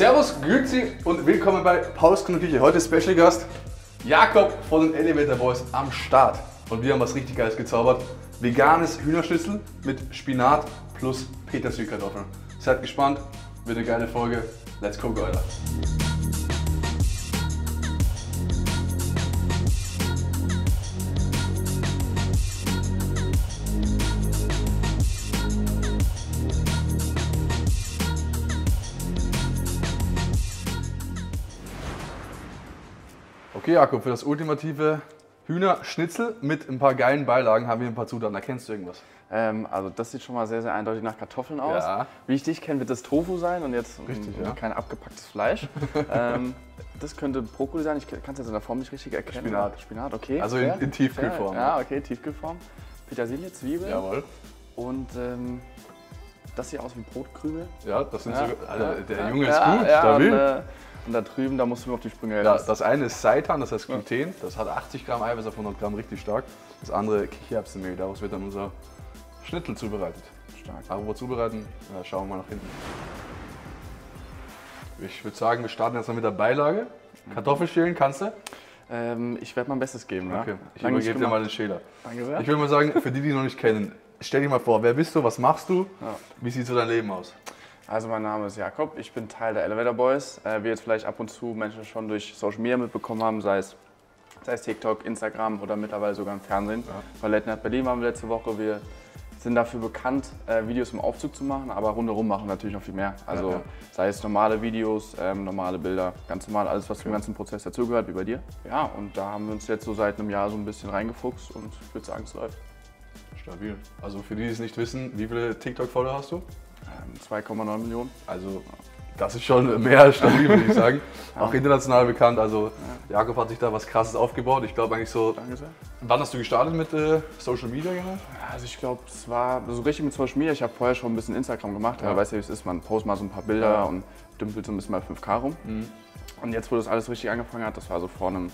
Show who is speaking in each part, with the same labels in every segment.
Speaker 1: Servus, Grüezi und willkommen bei Pauls Küche. Heute Special Gast Jakob von den Elevator Boys am Start. Und wir haben was richtig Geiles gezaubert. Veganes Hühnerschnitzel mit Spinat plus Petersilkartoffeln. Seid gespannt, wird eine geile Folge. Let's go, Alter. Okay, Jakob, für das ultimative Hühnerschnitzel mit ein paar geilen Beilagen haben wir ein paar Zutaten. Erkennst du irgendwas?
Speaker 2: Ähm, also das sieht schon mal sehr, sehr eindeutig nach Kartoffeln aus.
Speaker 1: Ja.
Speaker 2: Wie ich dich kenne, wird das Tofu sein und jetzt
Speaker 1: Richtig,
Speaker 2: ähm,
Speaker 1: ja.
Speaker 2: kein abgepacktes Fleisch. ähm, das könnte Brokkoli sein. Ich kann es jetzt in der Form nicht richtig erkennen.
Speaker 1: Spinat.
Speaker 2: Spinat, okay.
Speaker 1: Also in- in Tiefkühlform.
Speaker 2: Ja, okay, Tiefkühlform. Petersilie, Zwiebeln
Speaker 1: Jawohl.
Speaker 2: und ähm, das sieht aus wie Brotkrümel.
Speaker 1: Ja, das sind
Speaker 2: Ja,
Speaker 1: so. Alter, der Junge ist gut, stabil.
Speaker 2: Und, äh, und da drüben, da musst du mir auf die Sprünge
Speaker 1: Ja,
Speaker 2: helfen.
Speaker 1: das eine ist Seitan, das heißt Gluten. Das hat 80 Gramm Eiweiß auf 100 Gramm, richtig stark. Das andere Kichererbsenmehl, daraus wird dann unser Schnitzel zubereitet.
Speaker 2: stark.
Speaker 1: Apropos zubereiten, ja, schauen wir mal nach hinten. Ich würde sagen, wir starten jetzt mal mit der Beilage. Kartoffelschälen kannst du?
Speaker 2: Ähm, ich werde mein Bestes geben.
Speaker 1: Okay,
Speaker 2: ja?
Speaker 1: ich
Speaker 2: nicht
Speaker 1: übergebe dir mal den Schäler.
Speaker 2: Danke sehr.
Speaker 1: Ich würde mal sagen, für die, die noch nicht kennen, stell dich mal vor, wer bist du, was machst du,
Speaker 2: Ja.
Speaker 1: wie sieht so dein Leben aus?
Speaker 2: Also mein Name ist Jakob, ich bin Teil der Elevator Boys, äh, wie jetzt vielleicht ab und zu Menschen schon durch Social Media mitbekommen haben, sei es, sei es TikTok, Instagram oder mittlerweile sogar im Fernsehen. Bei Late Night Berlin waren wir letzte Woche, wir sind dafür bekannt, äh, Videos im Aufzug zu machen, aber rundherum machen wir natürlich noch viel mehr. Also
Speaker 1: Ja, ja.
Speaker 2: sei es normale Videos, ähm, normale Bilder, ganz normal, alles was zum ganzen Prozess dazugehört, wie bei dir. Ja, und da haben wir uns jetzt so seit einem Jahr so ein bisschen reingefuchst und ich würde sagen, es läuft.
Speaker 1: Stabil. Also für die, die es nicht wissen, wie viele TikTok-Follower hast du?
Speaker 2: Ähm, 2,9 Millionen.
Speaker 1: Also das ist schon mehr als stabil, würde ich sagen. Auch international bekannt. Also Jakob hat sich da was Krasses aufgebaut. Ich glaube eigentlich so.
Speaker 2: Danke sehr.
Speaker 1: Wann hast du gestartet mit äh, Social Media genau?
Speaker 2: Also ich glaube, es war so richtig mit Social Media. Ich habe vorher schon ein bisschen Instagram gemacht.
Speaker 1: Ja.
Speaker 2: Ja. Weißt ja, wie es ist, man postet mal so ein paar Bilder
Speaker 1: Ja.
Speaker 2: und dümpelt so ein bisschen bei 5K rum.
Speaker 1: Mhm.
Speaker 2: Und jetzt, wo das alles richtig angefangen hat, das war so vor einem,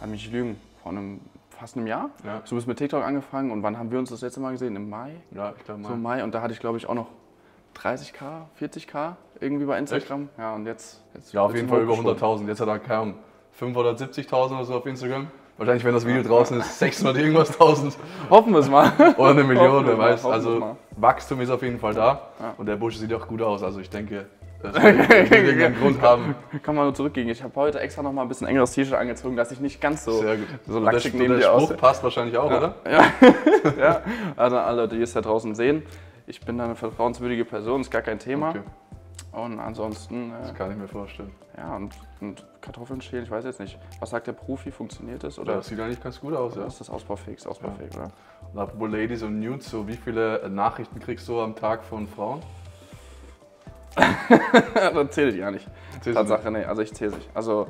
Speaker 2: lass mich nicht lügen, vor einem, fast einem Jahr.
Speaker 1: Ja.
Speaker 2: So bist mit TikTok angefangen und wann haben wir uns das letzte Mal gesehen? Im Mai?
Speaker 1: Ja, ich glaube mal.
Speaker 2: So im Mai und da hatte ich glaube ich auch noch 30k, 40k irgendwie bei Instagram. Ja, und jetzt, jetzt
Speaker 1: ja, auf jeden Fall über
Speaker 2: hochgeschoben.
Speaker 1: 100.000. Jetzt hat er keine Ahnung, 570.000 oder so auf Instagram. Wahrscheinlich, wenn das Video draußen ist, 600 irgendwas 1000
Speaker 2: Hoffen wir es mal.
Speaker 1: oder eine Million, wer weiß. Also. Wachstum ist auf jeden Fall da
Speaker 2: Ja.
Speaker 1: und der Busch sieht auch gut aus. Also ich denke, das irgendeinen Grund haben.
Speaker 2: Kann man nur zurückgehen. Ich habe heute extra noch mal ein bisschen engeres T-Shirt angezogen, dass ich nicht ganz so,
Speaker 1: Sehr gut.
Speaker 2: so
Speaker 1: Und der,
Speaker 2: latschig
Speaker 1: und
Speaker 2: neben
Speaker 1: der
Speaker 2: dir
Speaker 1: Spruch
Speaker 2: aussehe.
Speaker 1: passt wahrscheinlich auch, oder?
Speaker 2: Ja. ja, also alle Leute, die es da draußen sehen, ich bin da eine vertrauenswürdige Person, ist gar kein Thema.
Speaker 1: Okay,
Speaker 2: Und ansonsten,
Speaker 1: das
Speaker 2: äh,
Speaker 1: kann ich mir vorstellen.
Speaker 2: ja, und, und Kartoffeln schälen, ich weiß jetzt nicht. Was sagt der Profi, funktioniert das? Oder
Speaker 1: Oder das sieht eigentlich ganz gut aus, ja.
Speaker 2: ist das ausbaufähig? Ist ausbaufähig, oder?
Speaker 1: Und apropos Ladies und Nudes, so wie viele Nachrichten kriegst du am Tag von Frauen?
Speaker 2: das zähle ich gar nicht.
Speaker 1: Zählst
Speaker 2: Tatsache, nee, also ich zähle sich. Also,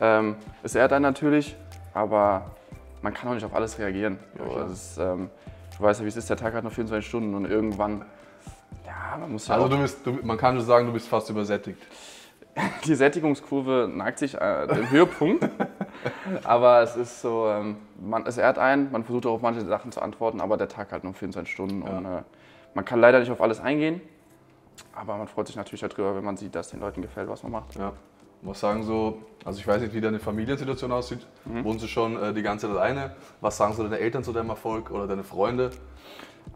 Speaker 2: ähm, es ehrt einen natürlich, aber man kann auch nicht auf alles reagieren.
Speaker 1: Ja,
Speaker 2: so, das ist, ähm, du weißt ja, wie es ist, der Tag hat noch 24 Stunden und irgendwann, ja, man muss ja
Speaker 1: Also du bist, du, man kann schon sagen, du bist fast übersättigt.
Speaker 2: die Sättigungskurve neigt sich äh, dem Höhepunkt. aber es ist so, ähm, man, es ehrt einen, man versucht auch auf manche Sachen zu antworten, aber der Tag hat noch 24 Stunden und äh, man kann leider nicht auf alles eingehen. Aber man freut sich natürlich darüber, wenn man sieht, dass den Leuten gefällt, was man macht.
Speaker 1: Ja. Was sagen so, also ich weiß nicht, wie deine Familiensituation aussieht. Wohnst du schon äh, die ganze Zeit alleine? Was sagen so deine Eltern zu deinem Erfolg oder deine Freunde?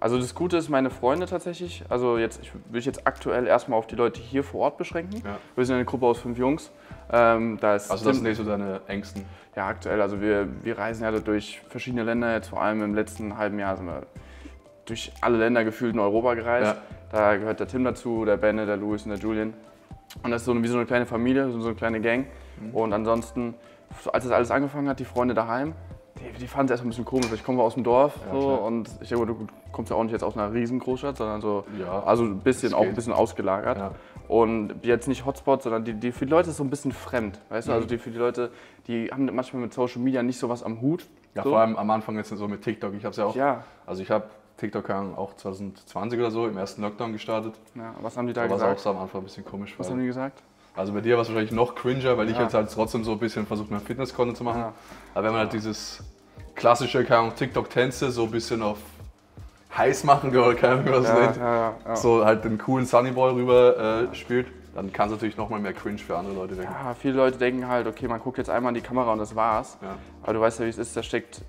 Speaker 2: Also das Gute ist, meine Freunde tatsächlich, also jetzt ich will ich jetzt aktuell erstmal auf die Leute hier vor Ort beschränken.
Speaker 1: Ja.
Speaker 2: Wir sind eine Gruppe aus fünf Jungs. Ähm, da ist
Speaker 1: Also das sind nicht so deine Ängsten.
Speaker 2: ja aktuell, also wir, wir reisen ja durch verschiedene Länder, jetzt vor allem im letzten halben Jahr sind wir durch alle Länder gefühlt in Europa gereist.
Speaker 1: Ja.
Speaker 2: Da gehört der Tim dazu, der Benne, der Louis und der Julian. Und das ist so eine, wie so eine kleine Familie, so eine kleine Gang.
Speaker 1: Mhm.
Speaker 2: Und ansonsten, so als das alles angefangen hat, die Freunde daheim, die, die fanden es erstmal ein bisschen komisch. weil Ich komme aus dem Dorf
Speaker 1: Ja,
Speaker 2: so, und ich denke, du kommst ja auch nicht jetzt aus einer riesen Großstadt, sondern so,
Speaker 1: Ja,
Speaker 2: also ein bisschen, auch ein bisschen ausgelagert.
Speaker 1: Ja.
Speaker 2: Und jetzt nicht Hotspot, sondern die, die für die Leute ist so ein bisschen fremd. Weißt du,
Speaker 1: Mhm.
Speaker 2: also die für die Leute, die haben manchmal mit Social Media nicht so was am Hut.
Speaker 1: Ja,
Speaker 2: so.
Speaker 1: vor allem am Anfang jetzt so mit TikTok. Ich habe es ja auch. Also ich habe TikTok keine Ahnung, auch 2020 oder so im ersten Lockdown gestartet.
Speaker 2: ja, was haben die da
Speaker 1: Da war es auch
Speaker 2: gesagt?
Speaker 1: so am Anfang ein bisschen komisch.
Speaker 2: Was
Speaker 1: weil-
Speaker 2: haben die gesagt?
Speaker 1: Also bei dir war es wahrscheinlich noch cringer, weil ich
Speaker 2: Ja.
Speaker 1: jetzt halt trotzdem so ein bisschen versucht, mein Fitness-Content zu machen.
Speaker 2: Ja.
Speaker 1: Aber wenn man halt dieses klassische, keine Ahnung, TikTok-Tänze so ein bisschen auf heiß machen oder keine Ahnung, was
Speaker 2: Ja,
Speaker 1: nennt, so halt den coolen Sunnyboy rüber äh, spielt, dann kann es natürlich nochmal mehr cringe für andere Leute werden.
Speaker 2: Ja, viele Leute denken halt, okay, man guckt jetzt einmal in die Kamera und das war's.
Speaker 1: Ja.
Speaker 2: Aber du weißt ja, wie es ist, da steckt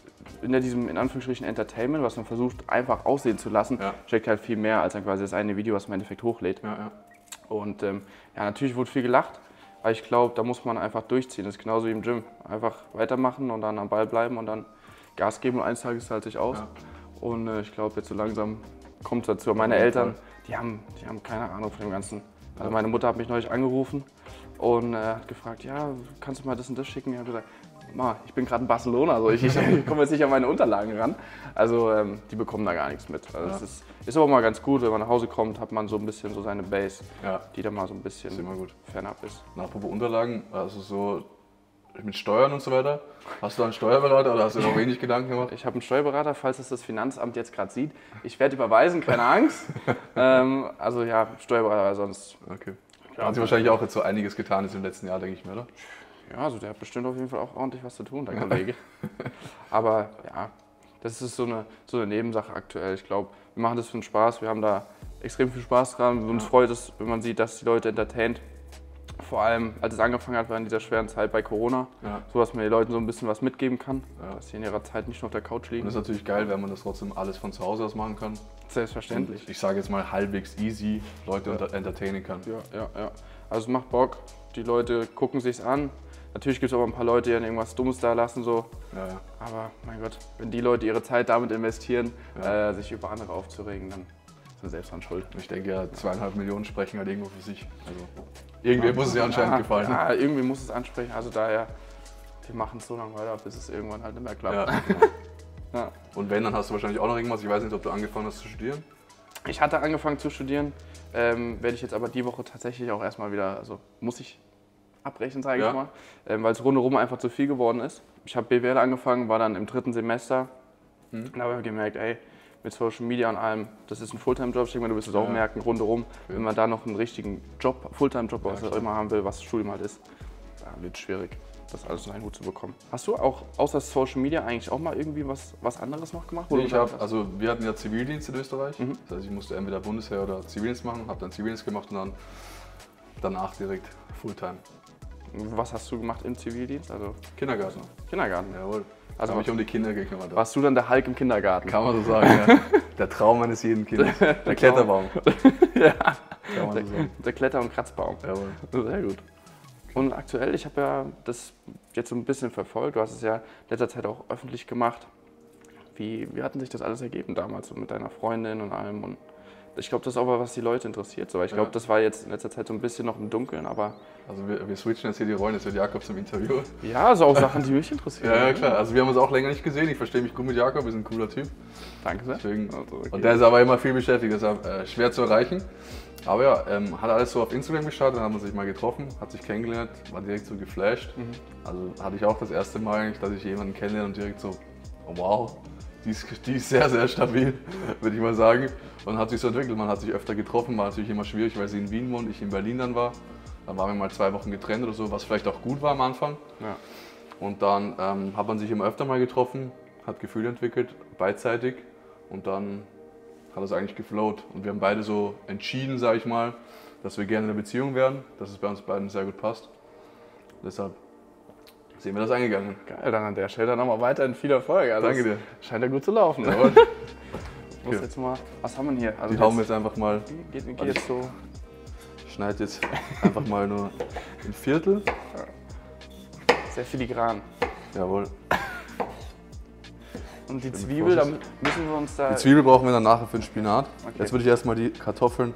Speaker 2: in diesem in Anführungsstrichen Entertainment, was man versucht einfach aussehen zu lassen,
Speaker 1: Ja.
Speaker 2: steckt halt viel mehr als dann quasi das eine Video, was man im Endeffekt hochlädt.
Speaker 1: Ja, ja.
Speaker 2: Und ähm, ja, natürlich wurde viel gelacht, aber ich glaube, da muss man einfach durchziehen. Das ist genauso wie im Gym. Einfach weitermachen und dann am Ball bleiben und dann Gas geben und eines Tages zahlt sich aus. Und äh, ich glaube, jetzt so langsam kommt es dazu. Meine Eltern, die haben, die haben keine Ahnung von dem Ganzen. Also meine Mutter hat mich neulich angerufen und äh, hat gefragt, ja, kannst du mal das und das schicken? Ich habe gesagt, ich bin gerade in Barcelona, also ich, ich komme jetzt nicht an meine Unterlagen ran. Also ähm, die bekommen da gar nichts mit. Also das
Speaker 1: Ja.
Speaker 2: ist, ist aber mal ganz gut, wenn man nach Hause kommt, hat man so ein bisschen so seine Base,
Speaker 1: ja.
Speaker 2: die da mal so ein bisschen
Speaker 1: Ist immer gut.
Speaker 2: fernab ist.
Speaker 1: Apropos Unterlagen, also so mit Steuern und so weiter. Hast du da einen Steuerberater oder hast du noch wenig Gedanken gemacht?
Speaker 2: Ich habe einen Steuerberater, falls es das Finanzamt jetzt gerade sieht. Ich werde überweisen, keine Angst. ähm, also ja, Steuerberater, sonst.
Speaker 1: Okay. Da hat sich wahrscheinlich auch jetzt so einiges getan jetzt im letzten Jahr, denke ich mir, oder?
Speaker 2: Ja, also der hat bestimmt auf jeden Fall auch ordentlich was zu tun, der Kollege. Aber ja, das ist so eine, so eine Nebensache aktuell. Ich glaube, wir machen das für den Spaß. Wir haben da extrem viel Spaß dran. Uns freut es, wenn man sieht, dass die Leute entertaint. Vor allem, als es angefangen hat, war in dieser schweren Zeit bei Corona.
Speaker 1: Ja.
Speaker 2: So, dass man den Leuten so ein bisschen was mitgeben kann.
Speaker 1: Ja.
Speaker 2: Dass sie in ihrer Zeit nicht nur auf der Couch
Speaker 1: Und
Speaker 2: liegen.
Speaker 1: das ist natürlich geil, wenn man das trotzdem alles von zu Hause aus machen kann.
Speaker 2: Selbstverständlich.
Speaker 1: Und ich sage jetzt mal halbwegs easy Leute unter- entertainen kann.
Speaker 2: Ja, ja, ja. Also es macht Bock. Die Leute gucken sich's an. Natürlich gibt es aber ein paar Leute, die dann irgendwas Dummes da lassen. So.
Speaker 1: Ja, ja.
Speaker 2: Aber mein Gott, wenn die Leute ihre Zeit damit investieren,
Speaker 1: Ja.
Speaker 2: äh, sich über andere aufzuregen, dann sind sie selbst dran schuld.
Speaker 1: Ich denke ja, zweieinhalb Millionen sprechen halt irgendwo für sich. Also irgendwer muss es ja anscheinend gefallen.
Speaker 2: Ja, irgendwie muss es ansprechen. Also daher, wir machen es so lange weiter, bis es irgendwann halt nicht mehr klappt.
Speaker 1: Ja. Und wenn, dann hast du wahrscheinlich auch noch irgendwas. Ich weiß nicht, ob du angefangen hast zu studieren.
Speaker 2: Ich hatte angefangen zu studieren, ähm, werde ich jetzt aber die Woche tatsächlich auch erstmal wieder, also muss ich abbrechen, sage
Speaker 1: Ja.
Speaker 2: ich mal, ähm, weil es rundherum einfach zu viel geworden ist. Ich habe BWL angefangen, war dann im dritten Semester
Speaker 1: Mhm.
Speaker 2: und habe gemerkt, ey, mit Social Media und allem, das ist ein Fulltime-Job, ich denke mal, du wirst es auch
Speaker 1: Ja.
Speaker 2: merken, rundherum, wenn man da noch einen richtigen Job, Fulltime-Job, was
Speaker 1: Ja,
Speaker 2: auch immer haben will, was das Studium halt ist, wird es schwierig, das alles in einen Hut zu bekommen. Hast du auch außer Social Media eigentlich auch mal irgendwie was, was anderes noch gemacht?
Speaker 1: Nee, ich hab, also wir hatten ja Zivildienst in Österreich.
Speaker 2: Mhm.
Speaker 1: Das heißt, ich musste entweder Bundesheer oder Zivildienst machen, habe dann Zivildienst gemacht und dann danach direkt Fulltime.
Speaker 2: Was hast du gemacht im Zivildienst? Also
Speaker 1: Kindergarten.
Speaker 2: Kindergarten.
Speaker 1: Jawohl.
Speaker 2: Also
Speaker 1: habe mich um die Kinder gekümmert.
Speaker 2: Warst du dann der Hulk im Kindergarten?
Speaker 1: Kann man so sagen, ja. Der Traum eines jeden Kindes. Der Kletterbaum.
Speaker 2: ja.
Speaker 1: Kann man
Speaker 2: Der,
Speaker 1: so sagen.
Speaker 2: der Kletter- und Kratzbaum.
Speaker 1: Jawohl.
Speaker 2: Sehr gut. Und aktuell, ich habe ja das jetzt so ein bisschen verfolgt. Du hast es ja in letzter Zeit auch öffentlich gemacht. Wie, wie hat sich das alles ergeben damals so mit deiner Freundin und allem? Und ich glaube, das ist auch was, was die Leute interessiert. So. Ich glaube,
Speaker 1: Ja.
Speaker 2: das war jetzt in letzter Zeit so ein bisschen noch im Dunkeln, aber
Speaker 1: Also wir, wir switchen jetzt hier die Rollen, jetzt wird Jakob zum Interview.
Speaker 2: ja, so auch Sachen, die mich interessieren.
Speaker 1: Ja, ja, klar. Also wir haben uns auch länger nicht gesehen. Ich verstehe mich gut mit Jakob, ist ein cooler Typ.
Speaker 2: Danke sehr.
Speaker 1: Deswegen,
Speaker 2: Also, okay.
Speaker 1: Und der ist aber immer viel beschäftigt, deshalb äh, schwer zu erreichen. Aber ja, ähm, hat alles so auf Instagram gestartet, dann haben wir sich mal getroffen, hat sich kennengelernt, war direkt so geflasht.
Speaker 2: Mhm.
Speaker 1: Also hatte ich auch das erste Mal, eigentlich, dass ich jemanden kennenlerne und direkt so, oh, wow, die ist, die ist sehr, sehr stabil, würde ich mal sagen. Und hat sich so entwickelt, man hat sich öfter getroffen, war natürlich immer schwierig, weil sie in Wien wohnt, ich in Berlin dann war. Dann waren wir mal zwei Wochen getrennt oder so, was vielleicht auch gut war am Anfang.
Speaker 2: ja.
Speaker 1: Und dann ähm, hat man sich immer öfter mal getroffen, hat Gefühle entwickelt, beidseitig. Und dann hat es eigentlich geflowt. Und wir haben beide so entschieden, sage ich mal, dass wir gerne in einer Beziehung wären, dass es bei uns beiden sehr gut passt. Deshalb sind wir das eingegangen.
Speaker 2: Geil, dann an der Stelle dann nochmal weiterhin viel Erfolg. Also
Speaker 1: Danke dir.
Speaker 2: Scheint ja gut zu laufen. Muss
Speaker 1: Okay.
Speaker 2: jetzt mal, was haben wir hier? Also
Speaker 1: Die hauen wir jetzt einfach mal,
Speaker 2: Geht, geht jetzt so.
Speaker 1: ich schneide jetzt einfach mal nur ein Viertel.
Speaker 2: Sehr filigran.
Speaker 1: Jawohl.
Speaker 2: Und die Zwiebel, da müssen wir uns da.
Speaker 1: Die Zwiebel brauchen wir dann nachher für den Spinat.
Speaker 2: Okay.
Speaker 1: Jetzt würde ich erstmal die Kartoffeln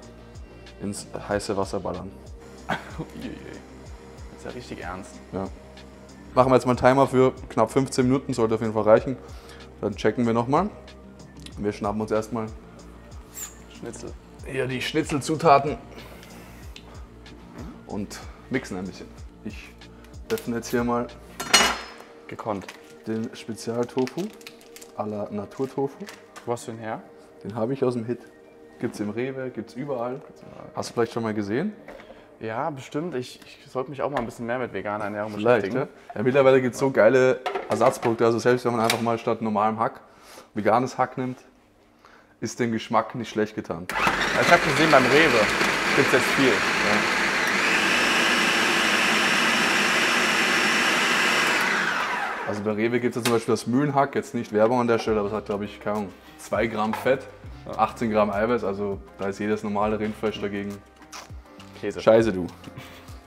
Speaker 1: ins heiße Wasser ballern.
Speaker 2: Das ist ja richtig ernst.
Speaker 1: Ja. Machen wir jetzt mal einen Timer für knapp 15 Minuten, sollte auf jeden Fall reichen. Dann checken wir nochmal. Wir schnappen uns erstmal
Speaker 2: Schnitzel.
Speaker 1: hier die Schnitzelzutaten und mixen ein bisschen. Ich öffne jetzt hier mal
Speaker 2: Gekonnt.
Speaker 1: den Spezialtofu à la Naturtofu.
Speaker 2: Wo hast du den her?
Speaker 1: Den habe ich aus dem Hit. Gibt es im Rewe, gibt es überall. Hast du vielleicht schon mal gesehen?
Speaker 2: Ja, bestimmt. Ich, ich sollte mich auch mal ein bisschen mehr mit veganer Ernährung
Speaker 1: Vielleicht,
Speaker 2: beschäftigen.
Speaker 1: ne? Ja, mittlerweile gibt es so geile Ersatzprodukte. Also selbst wenn man einfach mal statt normalem Hack veganes Hack nimmt, ist dem Geschmack nicht schlecht getan.
Speaker 2: Ich habe gesehen, beim Rewe gibt es jetzt viel. Ja.
Speaker 1: Also bei Rewe gibt es ja zum Beispiel das Mühlenhack, jetzt nicht Werbung an der Stelle, aber es hat glaube ich, keine Ahnung, 2 Gramm Fett, 18 Gramm Eiweiß, also da ist jedes normale Rindfleisch dagegen.
Speaker 2: Käse.
Speaker 1: Scheiße du.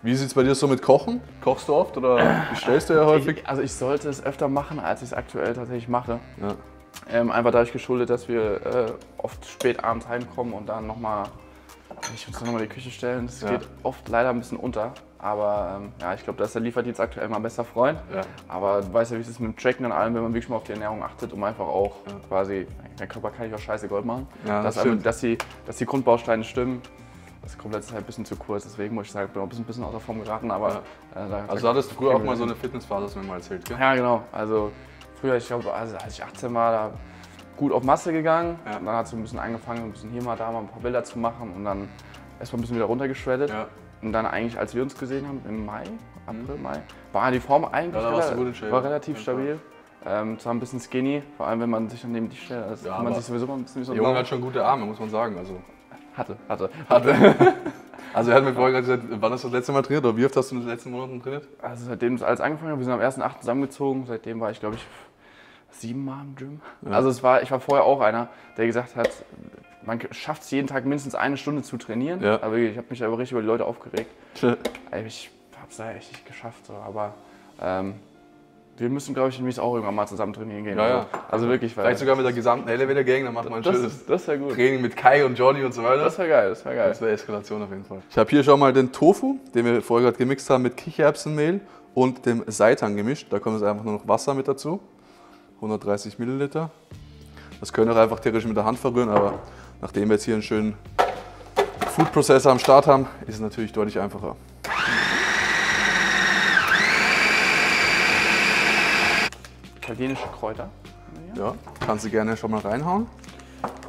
Speaker 1: Wie sieht es bei dir so mit Kochen? Kochst du oft oder bestellst du ja häufig?
Speaker 2: Ich, also ich sollte es öfter machen, als ich es aktuell tatsächlich mache.
Speaker 1: Ja.
Speaker 2: Ähm, einfach dadurch geschuldet, dass wir äh, oft spät abends heimkommen und dann nochmal, ich muss nochmal die Küche stellen. Das
Speaker 1: Ja.
Speaker 2: geht oft leider ein bisschen unter. Aber ähm, ja, ich glaube, da ist der Lieferdienst aktuell mein bester Freund.
Speaker 1: Ja.
Speaker 2: Aber du weißt ja, wie es ist mit dem Tracken und allem, wenn man wirklich mal auf die Ernährung achtet, um einfach auch quasi, der Körper kann ich auch scheiße Gold machen.
Speaker 1: Ja, das
Speaker 2: dass, einfach, dass, die, dass die Grundbausteine stimmen. Das kommt letzte Zeit ein bisschen zu kurz, deswegen muss ich sagen, ich bin auch ein bisschen, bisschen außer Form geraten. Aber äh, da,
Speaker 1: Also du hattest früher auch mal so eine Fitnessphase, hast du mir mal erzählt, gell?
Speaker 2: ja, genau. Also früher, ich glaube, also als ich 18 war, da gut auf Masse gegangen.
Speaker 1: Ja.
Speaker 2: Dann hat es ein bisschen angefangen, ein bisschen hier mal, da mal ein paar Bilder zu machen und dann erstmal ein bisschen wieder runtergeschreddet.
Speaker 1: Ja.
Speaker 2: Und dann eigentlich, als wir uns gesehen haben, im Mai, April, Mai, war die Form eigentlich
Speaker 1: Ja, da warst du
Speaker 2: rela-
Speaker 1: gut in Shape.
Speaker 2: war relativ stabil. Ähm, zwar ein bisschen skinny, vor allem wenn man sich dann neben dich stellt, das
Speaker 1: Ja,
Speaker 2: kann man sich sowieso mal ein bisschen wie so
Speaker 1: Der Junge hat schon gute Arme, muss man sagen. Also,
Speaker 2: hatte, hatte.
Speaker 1: also er hat mir vorher gerade gesagt, wann hast du das letzte Mal trainiert oder wie oft hast du in den letzten Monaten trainiert?
Speaker 2: Also seitdem das alles angefangen hat, wir sind am 1.8. zusammengezogen, seitdem war ich glaube ich siebenmal im Gym. Also es war, ich war vorher auch einer, der gesagt hat, man schafft es jeden Tag mindestens eine Stunde zu trainieren.
Speaker 1: Ja.
Speaker 2: Aber ich habe mich aber richtig über die Leute aufgeregt. Ich habe es da echt nicht geschafft, so. aber ähm, wir müssen glaube ich demnächst auch irgendwann mal zusammen trainieren gehen.
Speaker 1: Ja, ja.
Speaker 2: Also, wirklich, weil
Speaker 1: Vielleicht sogar mit der gesamten Elevator Gang, dann macht man ein schönes
Speaker 2: das, das wäre gut.
Speaker 1: Training mit Kai und Johnny und so weiter.
Speaker 2: Das wäre geil, das wäre geil.
Speaker 1: Das wäre Eskalation auf jeden Fall. Ich habe hier schon mal den Tofu, den wir vorher gerade gemixt haben mit Kichererbsenmehl und dem Seitan gemischt. Da kommt jetzt einfach nur noch Wasser mit dazu. 130 Milliliter. Das können wir auch einfach theoretisch mit der Hand verrühren, aber nachdem wir jetzt hier einen schönen Food Processor am Start haben, ist es natürlich deutlich einfacher.
Speaker 2: Italienische Kräuter.
Speaker 1: Ja, kannst du gerne schon mal reinhauen.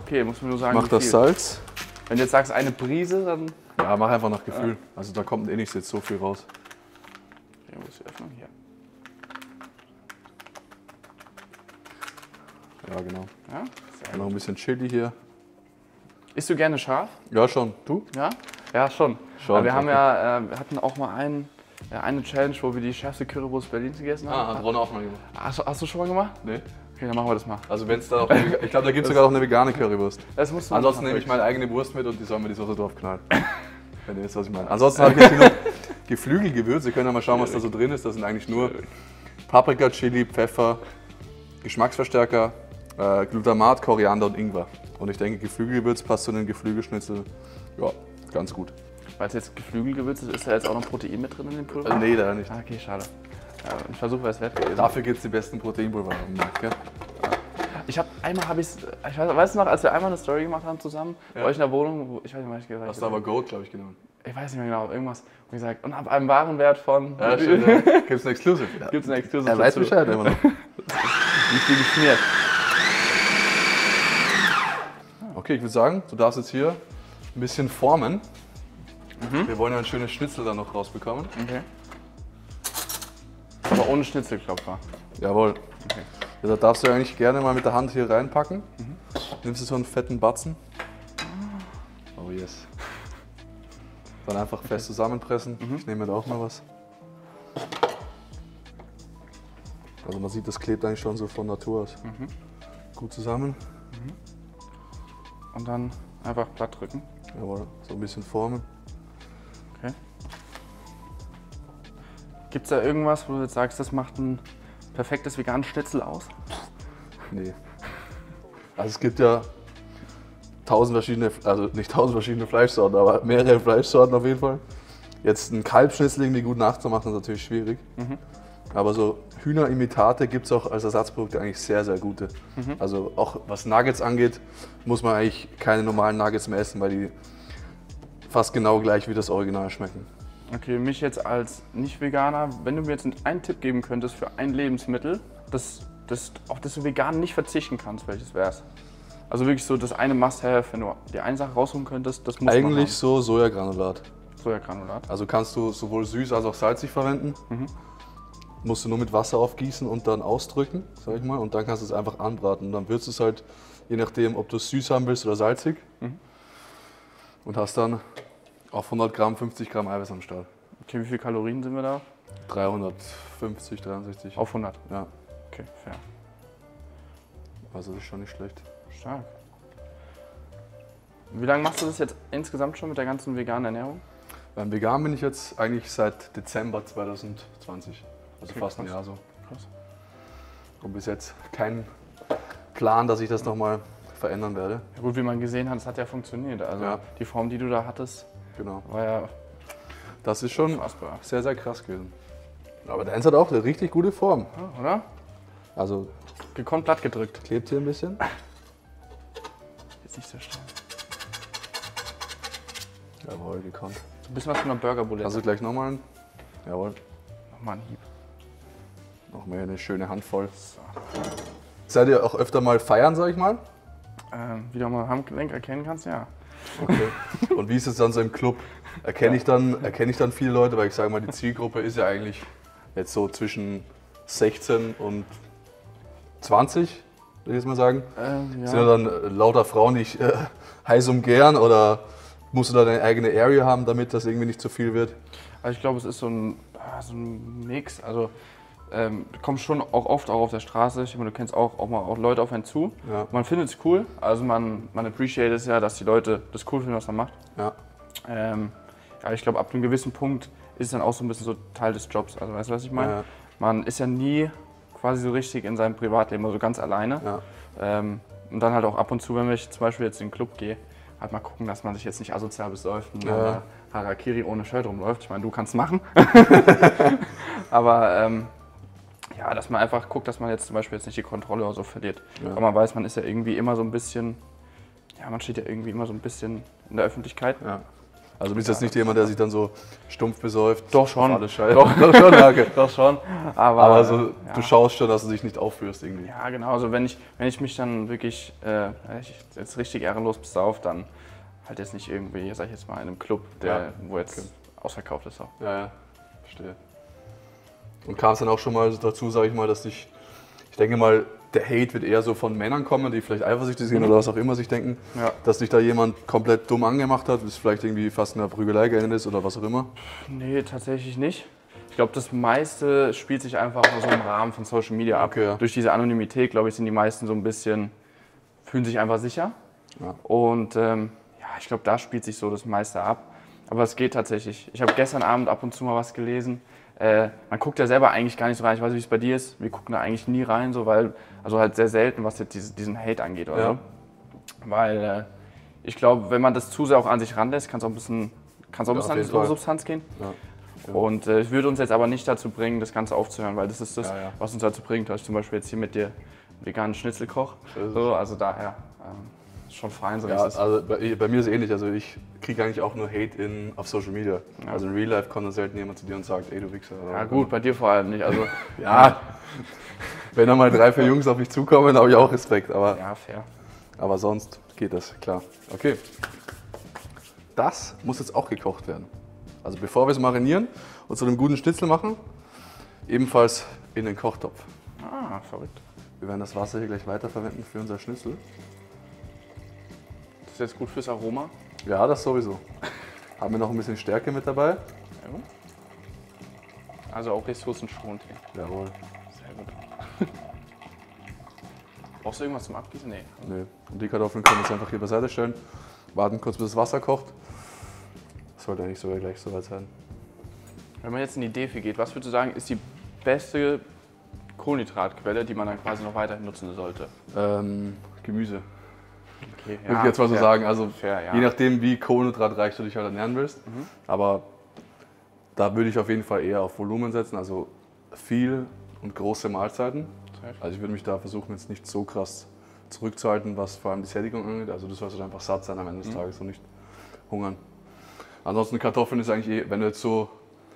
Speaker 2: Okay, muss man nur sagen,
Speaker 1: Mach das. Salz.
Speaker 2: Wenn du jetzt sagst, eine Prise, dann.
Speaker 1: Ja, mach einfach nach Gefühl. Also da kommt eh nicht jetzt so viel raus.
Speaker 2: Hier muss ich öffnen. Hier.
Speaker 1: Ja, genau.
Speaker 2: Ja? Sehr
Speaker 1: Noch ein bisschen Chili hier.
Speaker 2: Isst du gerne scharf?
Speaker 1: Ja, schon. Du?
Speaker 2: Ja? Ja, schon.
Speaker 1: Schon,
Speaker 2: wir haben ja, äh, hatten auch mal einen, ja, eine Challenge, wo wir die schärfste Currywurst Berlins gegessen haben.
Speaker 1: Ah, hat Ron auch mal gemacht.
Speaker 2: hast, du, hast du schon mal gemacht?
Speaker 1: Nee.
Speaker 2: Okay, dann machen wir das mal.
Speaker 1: Also wenn es da auch, ich glaube, da gibt es sogar noch eine vegane Currywurst.
Speaker 2: Das musst du
Speaker 1: Ansonsten nehme ich meine eigene Wurst mit und die sollen mir die Soße drauf knallen. Wenn ihr wisst, was ich meine. Ansonsten habe ich jetzt hier noch Geflügelgewürze. Ihr könnt ja mal schauen, was da so drin ist. Das sind eigentlich nur Paprika, Chili, Pfeffer, Geschmacksverstärker, äh, Glutamat, Koriander und Ingwer. Und ich denke, Geflügelgewürz passt zu den Geflügelschnitzel ja, ganz gut.
Speaker 2: Weil es jetzt Geflügelgewürz ist, ist da jetzt auch noch Protein mit drin in dem Pulver?
Speaker 1: Äh, nee, da nicht.
Speaker 2: Ah, okay, schade. Ja, ein Versuch wäre es wert gewesen.
Speaker 1: Dafür gibt es die besten Proteinpulver am Markt, gell?
Speaker 2: Ich habe einmal, habe ich, ich weiß, weißt du noch, als wir einmal eine Story gemacht haben zusammen,
Speaker 1: Ja.
Speaker 2: bei euch in der Wohnung, wo, ich weiß nicht, was ich gesagt
Speaker 1: Hast du aber Goat, glaube ich, genommen.
Speaker 2: Ich weiß nicht mehr genau, irgendwas. Und gesagt, und ab einem Warenwert von.
Speaker 1: Ja, stimmt. Ja. Gibt es ein Exclusive? Ja.
Speaker 2: Gibt es eine Exclusive
Speaker 1: Er weiß. Bescheid immer noch.
Speaker 2: Wie viel geschmiert?
Speaker 1: Okay, ich würde sagen, du darfst jetzt hier ein bisschen formen. Wir wollen ja ein schönes Schnitzel dann noch rausbekommen.
Speaker 2: Okay. Aber ohne Schnitzelklopfer.
Speaker 1: Jawohl.
Speaker 2: Okay.
Speaker 1: Deshalb darfst du eigentlich gerne mal mit der Hand hier reinpacken. Nimmst du so einen fetten Batzen. Oh yes. Dann einfach fest zusammenpressen. Ich nehme mir da auch mal was. Also man sieht, das klebt eigentlich schon so von Natur aus. Gut zusammen.
Speaker 2: Und dann einfach platt drücken.
Speaker 1: Jawohl. So ein bisschen formen.
Speaker 2: Okay. Gibt es da irgendwas, wo du jetzt sagst, das macht ein perfektes veganes Schnitzel aus?
Speaker 1: Nee. Also es gibt ja tausend verschiedene, also nicht tausend verschiedene Fleischsorten, aber mehrere Fleischsorten auf jeden Fall. Jetzt ein Kalbschnitzel irgendwie gut nachzumachen, ist natürlich schwierig. Aber so Hühnerimitate gibt es auch als Ersatzprodukte eigentlich sehr, sehr gute. Also auch was Nuggets angeht, muss man eigentlich keine normalen Nuggets mehr essen, weil die fast genau gleich wie das Original schmecken.
Speaker 2: Okay, mich jetzt als Nicht-Veganer, wenn du mir jetzt einen Tipp geben könntest für ein Lebensmittel, das, das, auf das du vegan nicht verzichten kannst, welches wär's? Also wirklich so das eine Must-Have, wenn du die eine Sache rausholen könntest, das muss
Speaker 1: Eigentlich so Sojagranulat.
Speaker 2: man haben. Sojagranulat.
Speaker 1: Also kannst du sowohl süß als auch salzig verwenden. Musst du nur mit Wasser aufgießen und dann ausdrücken, sag ich mal. Und dann kannst du es einfach anbraten. Und dann würzt es halt, je nachdem, ob du es süß haben willst oder salzig. Und hast dann auf 100 Gramm 50 Gramm Eiweiß am Start.
Speaker 2: Okay, wie viele Kalorien sind wir da?
Speaker 1: 350, 63.
Speaker 2: Auf 100.
Speaker 1: Ja.
Speaker 2: Okay, fair.
Speaker 1: Also das ist schon nicht schlecht.
Speaker 2: Stark. Wie lange machst du das jetzt insgesamt schon mit der ganzen veganen Ernährung?
Speaker 1: Beim Vegan bin ich jetzt eigentlich seit Dezember 2020. Also
Speaker 2: Okay,
Speaker 1: fast ein
Speaker 2: krass.
Speaker 1: Jahr so.
Speaker 2: Krass.
Speaker 1: Und bis jetzt kein Plan, dass ich das nochmal verändern werde.
Speaker 2: Ja gut, wie man gesehen hat, es hat ja funktioniert. Also
Speaker 1: Ja.
Speaker 2: die Form, die du da hattest,
Speaker 1: Genau.
Speaker 2: war ja
Speaker 1: Das ist schon
Speaker 2: fassbar.
Speaker 1: sehr, sehr krass gewesen. Aber der Eins hat auch eine richtig gute Form.
Speaker 2: Ja, oder?
Speaker 1: Also
Speaker 2: Gekonnt platt gedrückt.
Speaker 1: klebt hier ein bisschen.
Speaker 2: Jetzt nicht zerstören.
Speaker 1: Jawohl, gekonnt.
Speaker 2: So ein bisschen was von einer Burgerbulette.
Speaker 1: Also gleich nochmal einen. Jawohl.
Speaker 2: Nochmal ein Hieb.
Speaker 1: Noch mehr eine schöne Handvoll. Seid ihr auch öfter mal feiern, sag ich mal?
Speaker 2: Ähm, wie du am Handgelenk erkennen kannst, ja.
Speaker 1: Okay. Und wie ist es dann so im Club? Erkenne ich, dann, erkenne ich dann viele Leute, weil ich sage mal, die Zielgruppe ist ja eigentlich jetzt so zwischen 16 und 20, würde ich jetzt mal sagen.
Speaker 2: Ähm,
Speaker 1: Sind ja dann äh, lauter Frauen, die ich äh, heiß umgern oder musst du da deine eigene Area haben, damit das irgendwie nicht zu viel wird?
Speaker 2: Also ich glaube, es ist so ein, ah, so ein Mix. Also ähm, du kommst schon auch oft auch auf der Straße. Ich meine, du kennst auch, auch mal auch Leute auf einen zu.
Speaker 1: Ja.
Speaker 2: Man findet es cool. Also man, man appreciate es ja, dass die Leute das cool finden, was man macht.
Speaker 1: Ja,
Speaker 2: Ähm, ja, ich glaube, ab einem gewissen Punkt ist es dann auch so ein bisschen so Teil des Jobs. Also weißt du, was ich meine?
Speaker 1: Ja.
Speaker 2: Man ist ja nie quasi so richtig in seinem Privatleben, also ganz alleine.
Speaker 1: ja,
Speaker 2: Ähm, und dann halt auch ab und zu, wenn ich zum Beispiel jetzt in den Club gehe, halt mal gucken, dass man sich jetzt nicht asozial besäuft und
Speaker 1: ja.
Speaker 2: Harakiri ohne Shirt rumläuft. Ich meine, du kannst machen. Aber ähm, ja, dass man einfach guckt, dass man jetzt zum Beispiel jetzt nicht die Kontrolle oder so verliert.
Speaker 1: Ja.
Speaker 2: Aber man weiß, man ist ja irgendwie immer so ein bisschen, ja, man steht ja irgendwie immer so ein bisschen in der Öffentlichkeit.
Speaker 1: ja. Also du bist jetzt nicht jemand, der sich dann so stumpf besäuft.
Speaker 2: Doch schon.
Speaker 1: auf Alles scheiße.
Speaker 2: Doch.
Speaker 1: Doch schon, ja, okay.
Speaker 2: Doch schon. Aber,
Speaker 1: Aber so,
Speaker 2: ja.
Speaker 1: du schaust schon, dass du dich nicht aufführst irgendwie.
Speaker 2: Ja, genau. Also wenn ich, wenn ich mich dann wirklich äh, jetzt richtig ehrenlos besauf, dann halt jetzt nicht irgendwie, sag ich jetzt mal, in einem Club, der,
Speaker 1: Ja,
Speaker 2: wo jetzt
Speaker 1: okay.
Speaker 2: ausverkauft ist. Auch.
Speaker 1: Ja, ja, verstehe. Und kam es dann auch schon mal dazu, sage ich mal, dass dich, ich denke mal, der Hate wird eher so von Männern kommen, die vielleicht eifersüchtig sind oder was auch immer sich denken,
Speaker 2: Ja.
Speaker 1: dass dich da jemand komplett dumm angemacht hat, bis vielleicht irgendwie fast in einer Prügelei geendet ist oder was auch immer.
Speaker 2: Nee, tatsächlich nicht. Ich glaube, das meiste spielt sich einfach nur so im Rahmen von Social Media ab.
Speaker 1: Okay, ja.
Speaker 2: Durch diese Anonymität, glaube ich, sind die meisten so ein bisschen, fühlen sich einfach sicher.
Speaker 1: Ja.
Speaker 2: Und ähm, ja, ich glaube, da spielt sich so das meiste ab. Aber es geht tatsächlich. Ich habe gestern Abend ab und zu mal was gelesen. Äh, man guckt ja selber eigentlich gar nicht so rein. Ich weiß nicht, wie es bei dir ist. Wir gucken da eigentlich nie rein, so, weil, also halt sehr selten, was jetzt diese, diesen Hate angeht. Oder
Speaker 1: Ja.
Speaker 2: so. Weil äh, ich glaube, wenn man das zu sehr auch an sich ranlässt, kann es auch ein bisschen, kann's auch ein bisschen an die. Substanz gehen.
Speaker 1: Ja.
Speaker 2: Und äh, es würde uns jetzt aber nicht dazu bringen, das Ganze aufzuhören, weil das ist das, was uns dazu bringt. Hast zum Beispiel jetzt hier mit dir veganen Schnitzelkoch.
Speaker 1: So
Speaker 2: also daher ähm, schon wie
Speaker 1: Ja, also bei, bei mir ist es ähnlich. Also ich kriege eigentlich auch nur Hate in, auf Social Media.
Speaker 2: Ja.
Speaker 1: Also in Real Life kommt dann selten jemand zu dir und sagt, ey du Wichser.
Speaker 2: Ja gut, bei dir vor allem nicht. Also
Speaker 1: Ja, wenn dann mal drei, vier Jungs auf mich zukommen, habe ich auch Respekt. Aber,
Speaker 2: ja, fair.
Speaker 1: aber sonst geht das, klar. Okay. Das muss jetzt auch gekocht werden. Also bevor wir es marinieren und zu einem guten Schnitzel machen, ebenfalls in den Kochtopf.
Speaker 2: Ah, verrückt.
Speaker 1: Wir werden das Wasser hier gleich weiterverwenden für unser Schnitzel.
Speaker 2: Das ist jetzt gut fürs Aroma.
Speaker 1: Ja, das sowieso. Haben wir noch ein bisschen Stärke mit dabei?
Speaker 2: Ja. Also auch ressourcenschonend hier.
Speaker 1: Jawohl.
Speaker 2: Sehr gut. Brauchst du irgendwas zum Abgießen? Nee.
Speaker 1: Nee. Und die Kartoffeln können wir jetzt einfach hier beiseite stellen. Warten kurz, bis das Wasser kocht. Das sollte eigentlich sogar gleich soweit sein.
Speaker 2: Wenn man jetzt in die Defi geht, was würdest du sagen, ist die beste Kohlenhydratquelle, die man dann quasi noch weiterhin nutzen sollte?
Speaker 1: Ähm, Gemüse.
Speaker 2: Okay,
Speaker 1: Würde ich jetzt mal so
Speaker 2: fair.
Speaker 1: sagen. Also
Speaker 2: Fair, ja.
Speaker 1: je nachdem, wie kohlenhydratreich du dich halt ernähren willst.
Speaker 2: Mhm.
Speaker 1: Aber da würde ich auf jeden Fall eher auf Volumen setzen. Also viel und große Mahlzeiten. Also ich würde mich da versuchen, jetzt nicht so krass zurückzuhalten, was vor allem die Sättigung angeht. Also du sollst halt einfach satt sein am Ende des
Speaker 2: Mhm.
Speaker 1: Tages und nicht hungern. Ansonsten Kartoffeln ist eigentlich eh, wenn du jetzt so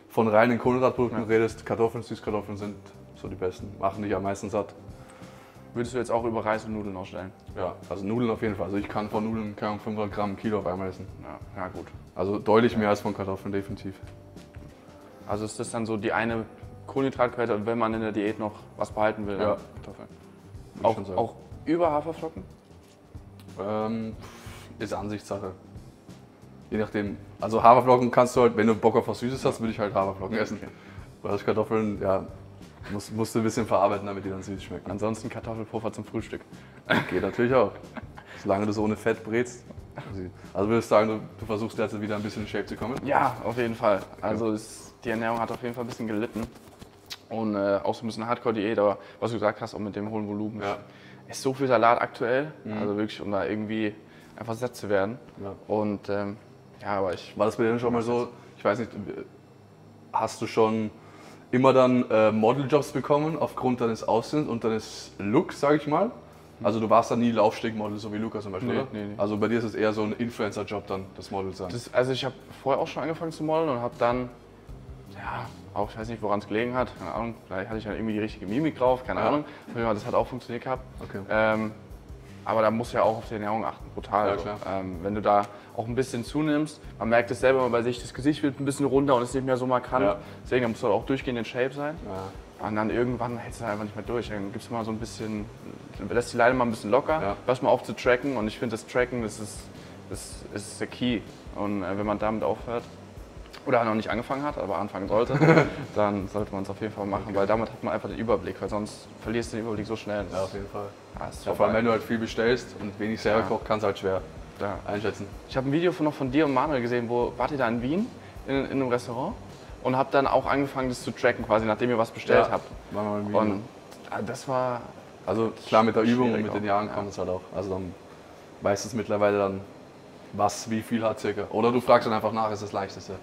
Speaker 1: von reinen Kohlenhydratprodukten
Speaker 2: Ja.
Speaker 1: redest, Kartoffeln, Süßkartoffeln sind so die besten. Machen dich am meisten satt.
Speaker 2: Würdest du jetzt auch über Reis und Nudeln ausstellen?
Speaker 1: Ja, also Nudeln auf jeden Fall. Also ich kann von Nudeln keine Ahnung, 500 Gramm Kilo auf einmal essen.
Speaker 2: Ja, ja gut.
Speaker 1: Also deutlich mehr als von Kartoffeln, definitiv.
Speaker 2: Also ist das dann so die eine Kohlenhydratquelle, wenn man in der Diät noch was behalten will?
Speaker 1: Ja.
Speaker 2: dann Kartoffeln. Auch, auch über Haferflocken?
Speaker 1: Ähm, ist Ansichtssache. Je nachdem. Also Haferflocken kannst du halt, wenn du Bock auf was Süßes hast, würde ich halt Haferflocken essen.
Speaker 2: Okay.
Speaker 1: Weil Kartoffeln, ja, Musst, musst du ein bisschen verarbeiten, damit die dann süß schmecken.
Speaker 2: Ansonsten Kartoffelpuffer zum Frühstück.
Speaker 1: Geht natürlich auch. Solange du es ohne Fett brätst. Also würdest du sagen, du, du versuchst jetzt wieder ein bisschen in Shape zu kommen?
Speaker 2: Ja, auf jeden Fall. Also es, die Ernährung hat auf jeden Fall ein bisschen gelitten. Und äh, auch so ein bisschen Hardcore-Diät, aber was du gesagt hast, auch mit dem hohen Volumen.
Speaker 1: Ja.
Speaker 2: Esse so viel Salat aktuell, also wirklich, um da irgendwie einfach satt zu werden.
Speaker 1: Ja.
Speaker 2: Und ähm, ja, aber ich.
Speaker 1: War das bei dir schon mal so, ich weiß nicht, hast du schon immer dann äh, Modeljobs bekommen aufgrund deines Aussehens und deines Looks, sag ich mal? Also du warst dann nie Laufstegmodel, so wie Lukas zum Beispiel,
Speaker 2: Nee,
Speaker 1: oder?
Speaker 2: nee, nee.
Speaker 1: Also bei dir ist es eher so ein Influencer-Job dann, das Model sein.
Speaker 2: Das, also ich habe vorher auch schon angefangen zu modeln und habe dann, ja, auch ich weiß nicht, woran es gelegen hat, keine Ahnung, vielleicht hatte ich dann irgendwie die richtige Mimik drauf, keine
Speaker 1: Ja.
Speaker 2: Ahnung. Das hat auch funktioniert gehabt.
Speaker 1: Okay.
Speaker 2: Ähm, aber da musst du ja auch auf die Ernährung achten, brutal.
Speaker 1: Ja,
Speaker 2: also.
Speaker 1: klar.
Speaker 2: Ähm, wenn du da auch ein bisschen zunimmst, man merkt es selber mal bei sich, das Gesicht wird ein bisschen runder und ist nicht mehr so markant.
Speaker 1: Ja.
Speaker 2: Deswegen da musst du halt auch durchgehend in Shape sein.
Speaker 1: Ja.
Speaker 2: Und dann irgendwann hältst du einfach nicht mehr durch. Dann gibst du mal so ein bisschen, lässt die Leine mal ein bisschen locker,
Speaker 1: Ja.
Speaker 2: hörst mal auf zu tracken. Und ich finde, das Tracken, das ist, das ist der Key. Und äh, wenn man damit aufhört, oder noch nicht angefangen hat, aber anfangen sollte, dann sollte man es auf jeden Fall machen, weil damit hat man einfach den Überblick, weil sonst verlierst du den Überblick so schnell.
Speaker 1: Ja, auf jeden Fall.
Speaker 2: Ja,
Speaker 1: Ja, vor allem, wenn du halt viel bestellst und wenig selber
Speaker 2: Ja.
Speaker 1: kochst, kannst du halt schwer
Speaker 2: Ja.
Speaker 1: einschätzen.
Speaker 2: Ich habe ein Video von, noch von dir und Manuel gesehen, wo wart ihr da in Wien in, in einem Restaurant und habt dann auch angefangen, das zu tracken, quasi nachdem ihr was bestellt
Speaker 1: Ja.
Speaker 2: habt.
Speaker 1: Machen wir ein Video.
Speaker 2: Und äh, das war
Speaker 1: Also klar, mit der Übung und mit den
Speaker 2: auch,
Speaker 1: Jahren
Speaker 2: ja.
Speaker 1: kommt es halt auch. Also dann weißt du es mittlerweile dann, was wie viel hat circa. Oder du fragst dann einfach nach, ist das leichteste.
Speaker 2: Ja,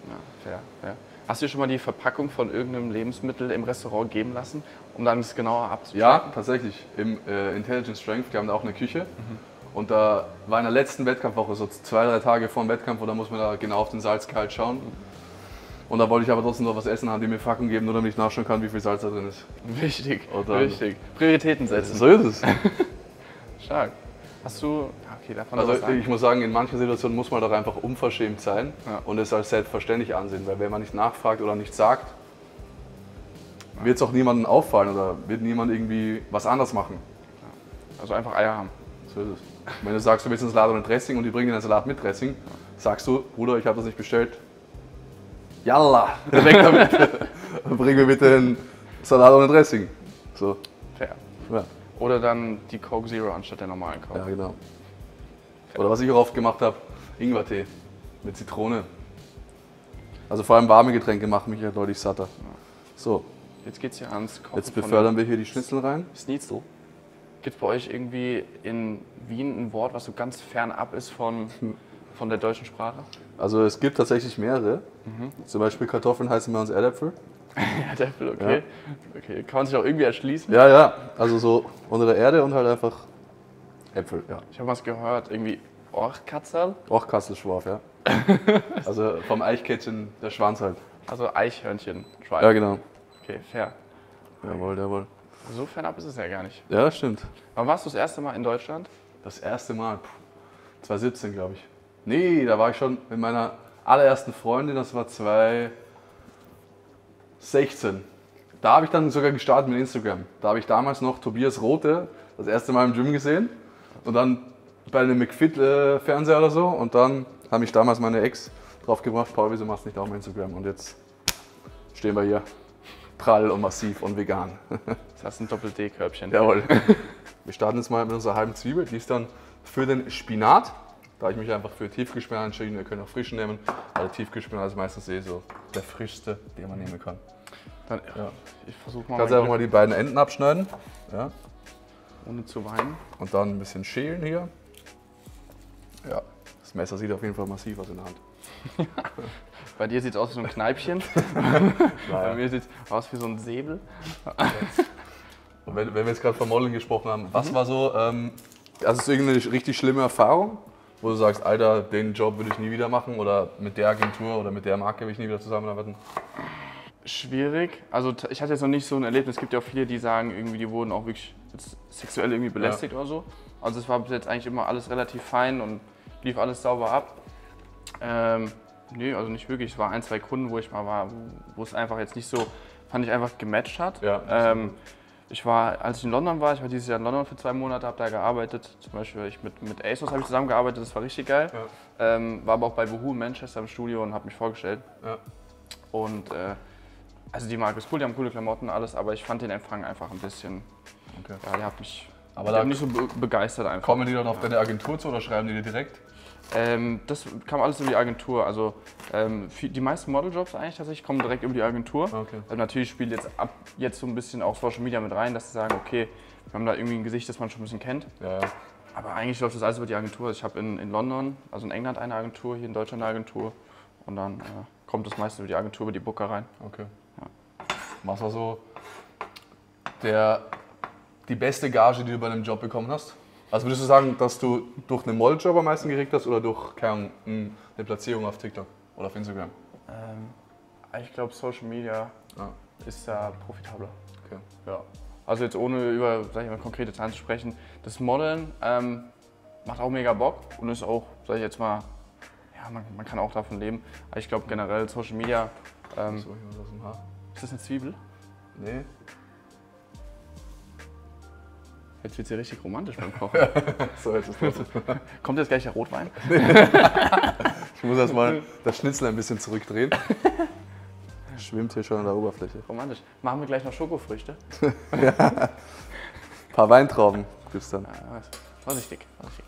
Speaker 2: fair, fair. Hast du dir schon mal die Verpackung von irgendeinem Lebensmittel im Restaurant geben lassen, um dann es genauer abzuchecken?
Speaker 1: Ja, tatsächlich. Im äh, Intelligence Strength, wir haben da auch eine Küche. Und da war in der letzten Wettkampfwoche, so zwei, drei Tage vor dem Wettkampf, und da muss man da genau auf den Salzgehalt schauen. Und da wollte ich aber trotzdem noch was essen, haben die mir Packung geben, nur damit ich nachschauen kann, wie viel Salz da drin ist.
Speaker 2: Wichtig, wichtig. Prioritäten setzen.
Speaker 1: So ist es.
Speaker 2: Stark. Hast du, okay, davon
Speaker 1: Also ich muss sagen, in manchen Situationen muss man doch einfach unverschämt sein
Speaker 2: Ja.
Speaker 1: und es als selbstverständlich ansehen, weil wenn man nicht nachfragt oder nicht sagt, wird es auch niemandem auffallen oder wird niemand irgendwie was anders machen.
Speaker 2: Also einfach Eier haben.
Speaker 1: So ist es. Wenn du sagst, du willst einen Salat ohne Dressing und die bringen dir einen Salat mit Dressing, sagst du, Bruder, ich habe das nicht bestellt. Yalla, weg damit. Bring mir bitte einen Salat ohne Dressing. So,
Speaker 2: Fair.
Speaker 1: ja,
Speaker 2: Oder dann die Coke Zero anstatt der normalen Coke.
Speaker 1: ja genau. Oder was ich auch oft gemacht habe, Ingwertee mit Zitrone. Also vor allem warme Getränke machen mich ja deutlich satter. So,
Speaker 2: Jetzt geht's hier ans Kochen
Speaker 1: jetzt befördern wir hier die Schnitzel rein.
Speaker 2: Schnitzel. Gibt es bei euch irgendwie in Wien ein Wort, was so ganz fernab ist von, von der deutschen Sprache?
Speaker 1: Also es gibt tatsächlich mehrere. Zum Beispiel Kartoffeln heißen bei uns Erdäpfel.
Speaker 2: Ja, der will, okay. okay. Kann man sich auch irgendwie erschließen?
Speaker 1: Ja, ja, also so unter der Erde und halt einfach Äpfel, ja.
Speaker 2: Ich habe was gehört, irgendwie Orchkatzel,
Speaker 1: Auch Kasselschwarf, ja. Also vom Eichkätzchen der Schwanz halt.
Speaker 2: also Eichhörnchen, Schwein.
Speaker 1: Ja, genau.
Speaker 2: Okay, fair.
Speaker 1: Jawohl, jawohl.
Speaker 2: So fernab ist es ja gar nicht.
Speaker 1: Ja, das stimmt.
Speaker 2: Wann warst du das erste Mal in Deutschland?
Speaker 1: Das erste Mal, puh, 2017, glaube ich. Nee, da war ich schon mit meiner allerersten Freundin, das war 2016. Da habe ich dann sogar gestartet mit Instagram. Da habe ich damals noch Tobias Rote das erste Mal im Gym gesehen und dann bei einem McFit-Fernseher oder so und dann habe ich damals meine Ex draufgebracht, Paul, wieso machst du nicht auch mal Instagram? Und jetzt stehen wir hier, prall und massiv und vegan.
Speaker 2: Das heißt ein Doppel-D-Körbchen.
Speaker 1: Jawohl. Wir starten jetzt mal mit unserer halben Zwiebel. Die ist dann für den Spinat. Da ich mich einfach für Tiefkühlspinat entschieden. Wir können auch frischen nehmen. Aber Tiefkühlspinat ist meistens eh so der frischste, den man nehmen kann.
Speaker 2: Dann,
Speaker 1: Ja.
Speaker 2: Ich versuche mal,
Speaker 1: Kannst einfach mal die beiden Enden abschneiden. Ja.
Speaker 2: Ohne zu weinen.
Speaker 1: Und dann ein bisschen schälen hier. Ja. Das Messer sieht auf jeden Fall massiv aus in der Hand.
Speaker 2: Bei dir sieht es aus wie so ein Kneipchen. Bei mir sieht es aus wie so ein Säbel.
Speaker 1: Wenn, wenn wir jetzt gerade vom Modeln gesprochen haben, was war so, ähm, also ist irgendeine richtig schlimme Erfahrung, wo du sagst, Alter, den Job würde ich nie wieder machen oder mit der Agentur oder mit der Marke will ich nie wieder zusammenarbeiten?
Speaker 2: Schwierig. Also ich hatte jetzt noch nicht so ein Erlebnis. Es gibt ja auch viele, die sagen, irgendwie, die wurden auch wirklich sexuell irgendwie belästigt oder so. Also es war bis jetzt eigentlich immer alles relativ fein und lief alles sauber ab. Ähm, nee, also nicht wirklich. Es war ein, zwei Kunden, wo ich mal war, wo es einfach jetzt nicht so, fand ich einfach gematcht hat.
Speaker 1: Ja.
Speaker 2: Ähm, ich war, als ich in London war, ich war dieses Jahr in London für zwei Monate, habe da gearbeitet. Zum Beispiel ich mit, mit ASOS habe ich zusammengearbeitet, das war richtig geil. Ähm, war aber auch bei Woohoo in Manchester im Studio und habe mich vorgestellt.
Speaker 1: Ja.
Speaker 2: Und äh, Also die Marke ist cool, die haben coole Klamotten, alles, aber ich fand den Empfang einfach ein bisschen.
Speaker 1: Okay.
Speaker 2: Ja, der hat mich.
Speaker 1: Aber da
Speaker 2: mich nicht so be begeistert einfach.
Speaker 1: kommen die dann auf deine Agentur zu oder schreiben die dir direkt?
Speaker 2: Ähm, das kam alles über die Agentur. Also ähm, die meisten Modeljobs eigentlich tatsächlich kommen direkt über die Agentur.
Speaker 1: Okay.
Speaker 2: Also natürlich spielt jetzt ab jetzt so ein bisschen auch Social Media mit rein, dass sie sagen, okay, wir haben da irgendwie ein Gesicht, das man schon ein bisschen kennt.
Speaker 1: Ja, ja.
Speaker 2: Aber eigentlich läuft das alles über die Agentur. Ich habe in, in London, also in England eine Agentur, hier in Deutschland eine Agentur. Und dann äh, kommt das meiste über die Agentur, über die Booker rein.
Speaker 1: Okay. Was war so der, die beste Gage, die du bei einem Job bekommen hast? Also würdest du sagen, dass du durch einen Modeljob am meisten gekriegt hast oder durch keine mh, eine Platzierung auf TikTok oder auf Instagram?
Speaker 2: Ähm, ich glaube, Social Media
Speaker 1: Ja.
Speaker 2: ist da profitabler.
Speaker 1: Okay.
Speaker 2: Ja. Also jetzt ohne über sag ich mal, konkrete Zahlen zu sprechen, das Modeln ähm, macht auch mega Bock und ist auch, sag ich jetzt mal, ja, man, man kann auch davon leben. Aber ich glaube generell Social Media, ähm,
Speaker 1: So, ich was aus dem Haar.
Speaker 2: ist das eine Zwiebel?
Speaker 1: Nee.
Speaker 2: Jetzt wird sie richtig romantisch beim Kochen.
Speaker 1: So, jetzt.
Speaker 2: Kommt jetzt gleich der Rotwein?
Speaker 1: Ich muss erstmal das Schnitzel ein bisschen zurückdrehen. Schwimmt hier schon an der Oberfläche.
Speaker 2: Romantisch. Machen wir gleich noch Schokofrüchte?
Speaker 1: Ein paar Weintrauben dann.
Speaker 2: Ja, vorsichtig, vorsichtig.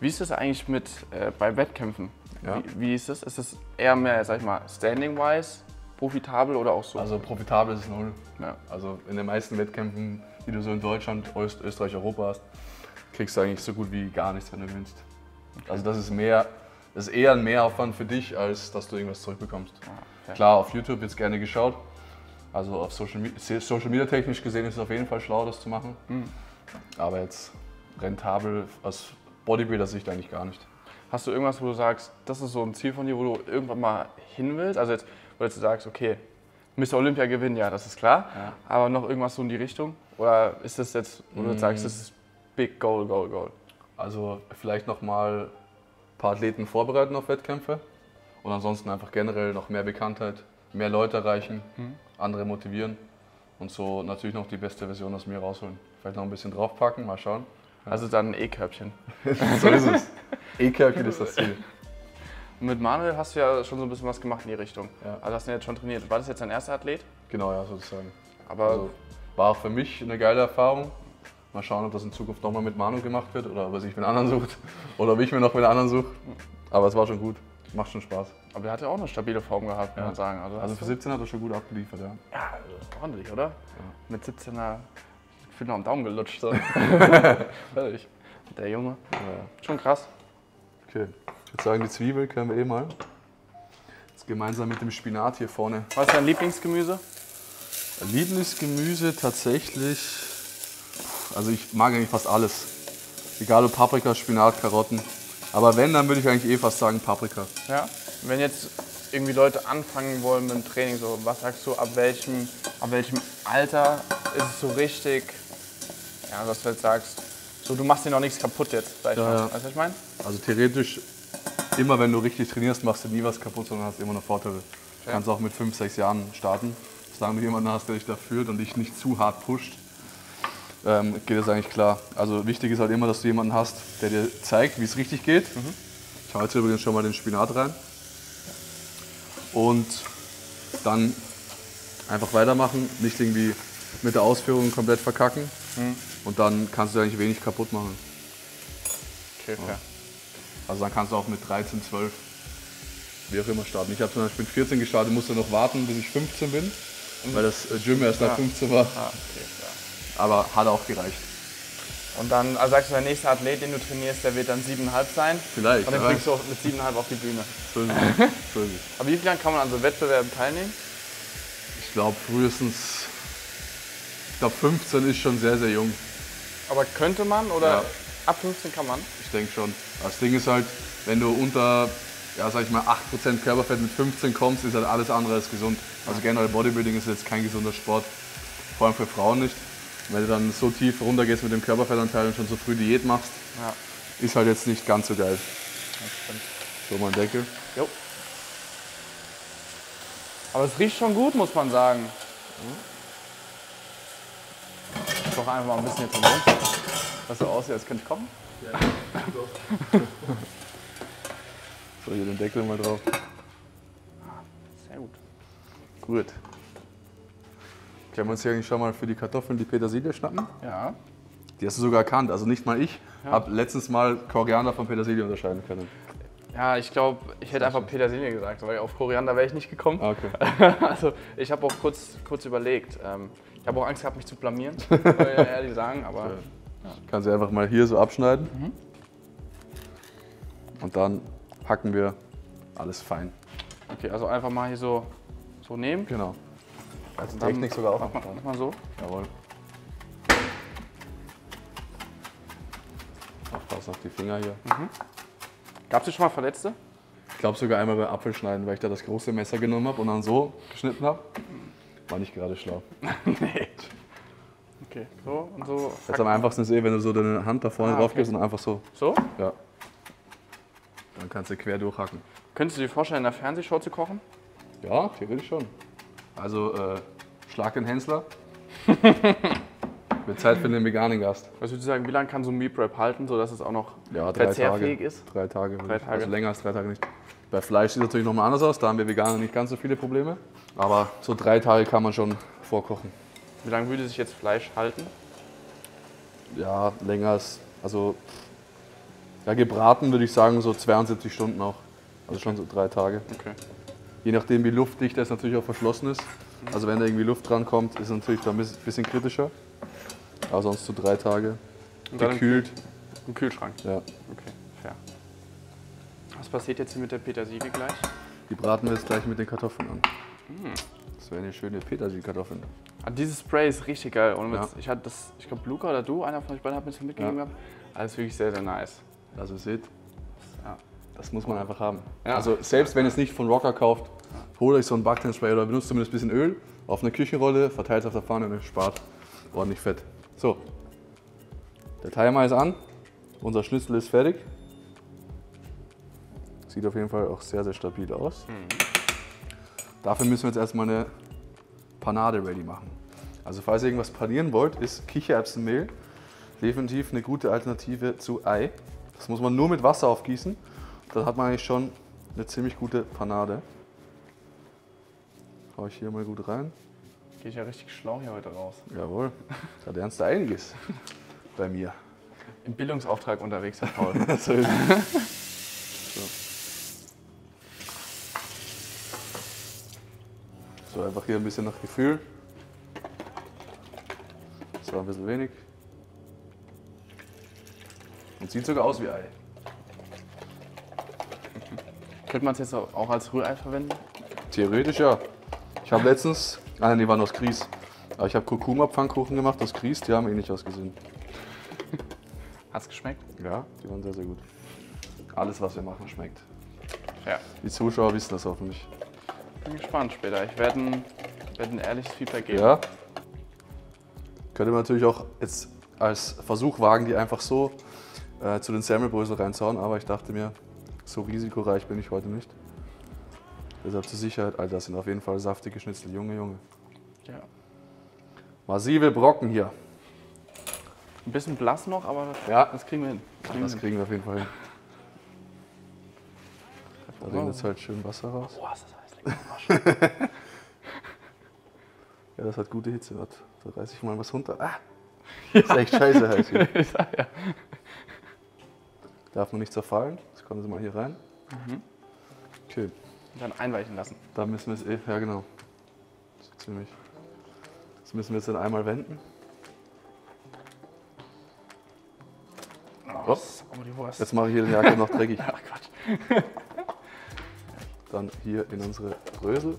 Speaker 2: Wie ist das eigentlich mit äh, bei Wettkämpfen?
Speaker 1: Ja.
Speaker 2: Wie, wie ist das? Ist das eher mehr, sag ich mal, standing-wise profitabel oder auch so?
Speaker 1: Also profitabel ist es null.
Speaker 2: ja.
Speaker 1: Also in den meisten Wettkämpfen, die du so in Deutschland, Öst, Österreich, Europa hast, kriegst du eigentlich so gut wie gar nichts, wenn du gewinnst. Also das ist mehr, das ist eher ein Mehraufwand für dich, als dass du irgendwas zurückbekommst.
Speaker 2: fair.
Speaker 1: Klar, auf YouTube wird es gerne geschaut. Also auf Social, Social Media technisch gesehen ist es auf jeden Fall schlau, das zu machen. Aber jetzt rentabel aus Bodybuilder-Sicht eigentlich gar nicht.
Speaker 2: Hast du irgendwas, wo du sagst, das ist so ein Ziel von dir, wo du irgendwann mal hin willst? Also jetzt, wo du jetzt sagst, okay, Mr. Olympia gewinnen, ja, das ist klar.
Speaker 1: Ja.
Speaker 2: Aber noch irgendwas so in die Richtung? Oder ist das jetzt, wo du jetzt sagst, das ist Big Goal, Goal, Goal?
Speaker 1: Also vielleicht noch mal ein paar Athleten vorbereiten auf Wettkämpfe und ansonsten einfach generell noch mehr Bekanntheit, mehr Leute erreichen, andere motivieren und so natürlich noch die beste Version aus mir rausholen. Vielleicht noch ein bisschen draufpacken, mal schauen.
Speaker 2: Also dann ein E-Körbchen.
Speaker 1: so ist es. E-Körbchen ist das Ziel.
Speaker 2: Mit Manuel hast du ja schon so ein bisschen was gemacht in die Richtung.
Speaker 1: Ja.
Speaker 2: Also hast du jetzt schon trainiert. War das jetzt dein erster Athlet?
Speaker 1: Genau, ja, sozusagen.
Speaker 2: Aber
Speaker 1: Also war auch für mich eine geile Erfahrung. Mal schauen, ob das in Zukunft nochmal mit Manu gemacht wird oder ob er sich mit anderen sucht oder ob ich mir noch mit anderen suche. Aber es war schon gut. Macht schon Spaß.
Speaker 2: Aber der hat ja auch eine stabile Form gehabt,
Speaker 1: Ja.
Speaker 2: man sagen. Also,
Speaker 1: Also für
Speaker 2: du-
Speaker 1: 17 hat er schon gut abgeliefert, ja.
Speaker 2: ja, also ordentlich, oder? Mit 17er, ich bin noch am Daumen gelutscht. So. Ehrlich. Der Junge. Schon krass.
Speaker 1: Okay, ich würde sagen, die Zwiebel können wir eh mal. Jetzt gemeinsam mit dem Spinat hier vorne.
Speaker 2: Was ist dein Lieblingsgemüse?
Speaker 1: Lieblingsgemüse tatsächlich. Also ich mag eigentlich fast alles. Egal ob Paprika, Spinat, Karotten. Aber wenn, dann würde ich eigentlich eh fast sagen Paprika.
Speaker 2: Ja. Wenn jetzt irgendwie Leute anfangen wollen mit dem Training, so, was sagst du, ab welchem, ab welchem Alter ist es so richtig, ja, was du jetzt sagst, so, du machst dir noch nichts kaputt jetzt, sag ich
Speaker 1: Ja,
Speaker 2: mal. Weißt du, was ich meine?
Speaker 1: Also theoretisch, immer wenn du richtig trainierst, machst du nie was kaputt, sondern hast immer noch Vorteile. Du kannst auch mit 5, 6 Jahren starten. Solange du jemanden hast, der dich da führt und dich nicht zu hart pusht, ähm, geht das eigentlich klar. Also wichtig ist halt immer, dass du jemanden hast, der dir zeigt, wie es richtig geht. Ich hau jetzt übrigens schon mal den Spinat rein. Und dann einfach weitermachen, nicht irgendwie mit der Ausführung komplett verkacken. Und dann kannst du eigentlich wenig kaputt machen.
Speaker 2: Okay, fair.
Speaker 1: Also dann kannst du auch mit 13, 12, wie auch immer starten. Ich habe zum Beispiel mit 14 gestartet, musste noch warten, bis ich 15 bin, weil das äh, Gym erst nach
Speaker 2: Ja.
Speaker 1: 15 war.
Speaker 2: Ah, okay, fair.
Speaker 1: Aber hat auch gereicht.
Speaker 2: Und dann also sagst du, der nächste Athlet, den du trainierst, der wird dann siebeneinhalb sein.
Speaker 1: Vielleicht.
Speaker 2: Und dann
Speaker 1: ja.
Speaker 2: kriegst du auch mit siebeneinhalb auf die Bühne.
Speaker 1: So ist es.
Speaker 2: Aber wie viel kann man an so Wettbewerben teilnehmen?
Speaker 1: Ich glaube frühestens, ich glaube 15 ist schon sehr, sehr jung.
Speaker 2: Aber könnte man oder
Speaker 1: Ja.
Speaker 2: ab 15 kann man?
Speaker 1: Ich denke schon. Das Ding ist halt, wenn du unter, ja sag ich mal, 8% Körperfett mit 15 kommst, ist halt alles andere als gesund. Also generell Bodybuilding ist jetzt kein gesunder Sport, vor allem für Frauen nicht. Wenn du dann so tief runtergehst mit dem Körperfettanteil und schon so früh Diät machst,
Speaker 2: Ja,
Speaker 1: ist halt jetzt nicht ganz so geil.
Speaker 2: das.
Speaker 1: So, mein Deckel.
Speaker 2: Jo. Aber es riecht schon gut, muss man sagen. Ich doch einfach mal ein bisschen jetzt im Mund. Was so aussieht, als könnte ich kommen.
Speaker 1: So, hier den Deckel mal drauf.
Speaker 2: Sehr gut.
Speaker 1: Gut. Können wir uns hier eigentlich schon mal für die Kartoffeln die Petersilie schnappen?
Speaker 2: Ja.
Speaker 1: Die hast du sogar erkannt. Also nicht mal ich habe letztens mal Koriander von Petersilie unterscheiden können.
Speaker 2: Ja, ich glaube, ich hätte einfach Petersilie gesagt, weil auf Koriander wäre ich nicht gekommen.
Speaker 1: Ah, Okay.
Speaker 2: Also ich habe auch kurz, kurz überlegt. Ähm, ich habe auch Angst gehabt, mich zu blamieren, muss ich ehrlich sagen. Aber
Speaker 1: Kannst du einfach mal hier so abschneiden. Und dann hacken wir alles fein.
Speaker 2: okay, also einfach mal hier so, so nehmen.
Speaker 1: Genau. Also Technik sogar auch.
Speaker 2: Mach mal, mach mal so.
Speaker 1: Jawohl. Aufpassen auf die Finger hier.
Speaker 2: Gab es hier schon mal Verletzte?
Speaker 1: Ich glaube sogar einmal beim Apfelschneiden, weil ich da das große Messer genommen habe und dann so geschnitten habe. War nicht gerade schlau.
Speaker 2: nee. Okay, so und so.
Speaker 1: Jetzt am einfachsten ist eh, wenn du so deine Hand da vorne
Speaker 2: Ah,
Speaker 1: drauf
Speaker 2: okay.
Speaker 1: gibst und einfach so.
Speaker 2: So?
Speaker 1: Ja. Dann kannst du quer durchhacken.
Speaker 2: Könntest du dir vorstellen, in der Fernsehshow zu kochen?
Speaker 1: Ja, theoretisch schon. Also äh, Schlag den Hensler. Wird Zeit für den veganen Gast.
Speaker 2: Was würdest du sagen, wie lange kann so ein Meal Prep halten, sodass es auch noch
Speaker 1: Ja,
Speaker 2: verzehrfähig ist?
Speaker 1: Drei Tage.
Speaker 2: Drei Tage.
Speaker 1: Also länger als drei Tage nicht. Bei Fleisch sieht es natürlich nochmal anders aus. Da haben wir Veganer nicht ganz so viele Probleme. Aber so drei Tage kann man schon vorkochen.
Speaker 2: Wie lange würde sich jetzt Fleisch halten?
Speaker 1: Ja, länger als. Also. Ja, gebraten würde ich sagen so 72 Stunden auch. Also schon so drei Tage.
Speaker 2: Okay.
Speaker 1: Je nachdem, wie luftdicht das natürlich auch verschlossen ist. Also wenn da irgendwie Luft dran kommt, ist es natürlich da ein bisschen- kritischer. Aber sonst so drei Tage.
Speaker 2: Und dann
Speaker 1: Gekühlt.
Speaker 2: im Kühlschrank.
Speaker 1: Ja.
Speaker 2: Okay, fair. Was passiert jetzt hier mit der Petersilie gleich?
Speaker 1: Die braten wir jetzt gleich mit den Kartoffeln an. Das wäre eine schöne Petersilkartoffeln.
Speaker 2: Ah, dieses Spray ist richtig geil. Und
Speaker 1: Ja.
Speaker 2: ich hatte das, ich glaube Luca oder du, einer von euch beiden hat mir das mitgegeben
Speaker 1: Ja.
Speaker 2: gehabt. Alles wirklich sehr, sehr nice.
Speaker 1: Also ihr seht,
Speaker 2: Ja.
Speaker 1: das muss man einfach haben.
Speaker 2: Ja.
Speaker 1: Also selbst wenn ihr es nicht von Rocker kauft, holt euch so ein Backtenspray oder benutzt zumindest ein bisschen Öl auf eine Küchenrolle, verteilt es auf der Pfanne und ihr spart ordentlich Fett. So, der Timer ist an, unser Schnitzel ist fertig. Sieht auf jeden Fall auch sehr, sehr stabil aus. Dafür müssen wir jetzt erstmal eine Panade ready machen. Also falls ihr irgendwas panieren wollt, ist Kichererbsenmehl definitiv eine gute Alternative zu Ei. Das muss man nur mit Wasser aufgießen. Dann hat man eigentlich schon eine ziemlich gute Panade. Hau ich hier mal gut rein.
Speaker 2: Gehe ich ja richtig schlau hier heute raus.
Speaker 1: Jawohl, da lernst du einiges bei mir.
Speaker 2: Im Bildungsauftrag unterwegs, Herr Paul.
Speaker 1: So ist es. so. so, einfach hier ein bisschen nach Gefühl. Das war ein bisschen wenig. Und sieht sogar aus wie Ei.
Speaker 2: Könnte man es jetzt auch als Rührei verwenden?
Speaker 1: Theoretisch ja. Ich habe letztens, ah nee, die waren aus Grieß. Aber ich habe Kurkuma-Pfannkuchen gemacht aus Grieß, die haben ähnlich ausgesehen.
Speaker 2: Hat's geschmeckt?
Speaker 1: Ja, die waren sehr, sehr gut. Alles, was wir machen, schmeckt.
Speaker 2: Ja.
Speaker 1: Die Zuschauer wissen das hoffentlich.
Speaker 2: Bin gespannt später. Ich werde ein, werd ein ehrliches Feedback geben.
Speaker 1: Ja. Könnte man natürlich auch jetzt als Versuch wagen, die einfach so äh, zu den Semmelbrösel reinzuhauen, aber ich dachte mir, so risikoreich bin ich heute nicht. Deshalb zur Sicherheit, Alter, das sind auf jeden Fall saftige Schnitzel, Junge, Junge.
Speaker 2: Ja.
Speaker 1: Massive Brocken hier.
Speaker 2: Ein bisschen blass noch, aber das,
Speaker 1: Ja.
Speaker 2: das kriegen wir hin. Das kriegen
Speaker 1: Das
Speaker 2: wir hin.
Speaker 1: kriegen wir auf jeden Fall hin. Da rinnt jetzt halt schön Wasser raus.
Speaker 2: Boah, ist das heiß. Lecker.
Speaker 1: Ja, das hat gute Hitze. Warte, da reiß ich mal was runter. Ah! ist echt scheiße heiß hier.
Speaker 2: ja.
Speaker 1: Darf man nicht zerfallen. Das kommen Sie mal hier rein. Okay,
Speaker 2: Und dann einweichen lassen.
Speaker 1: da müssen wir es eh. Ja, genau. So ziemlich. Das müssen wir jetzt dann einmal wenden.
Speaker 2: Oh, oh.
Speaker 1: Jetzt mache ich hier den Jakob noch dreckig.
Speaker 2: Ach Quatsch.
Speaker 1: Dann hier in unsere Brösel.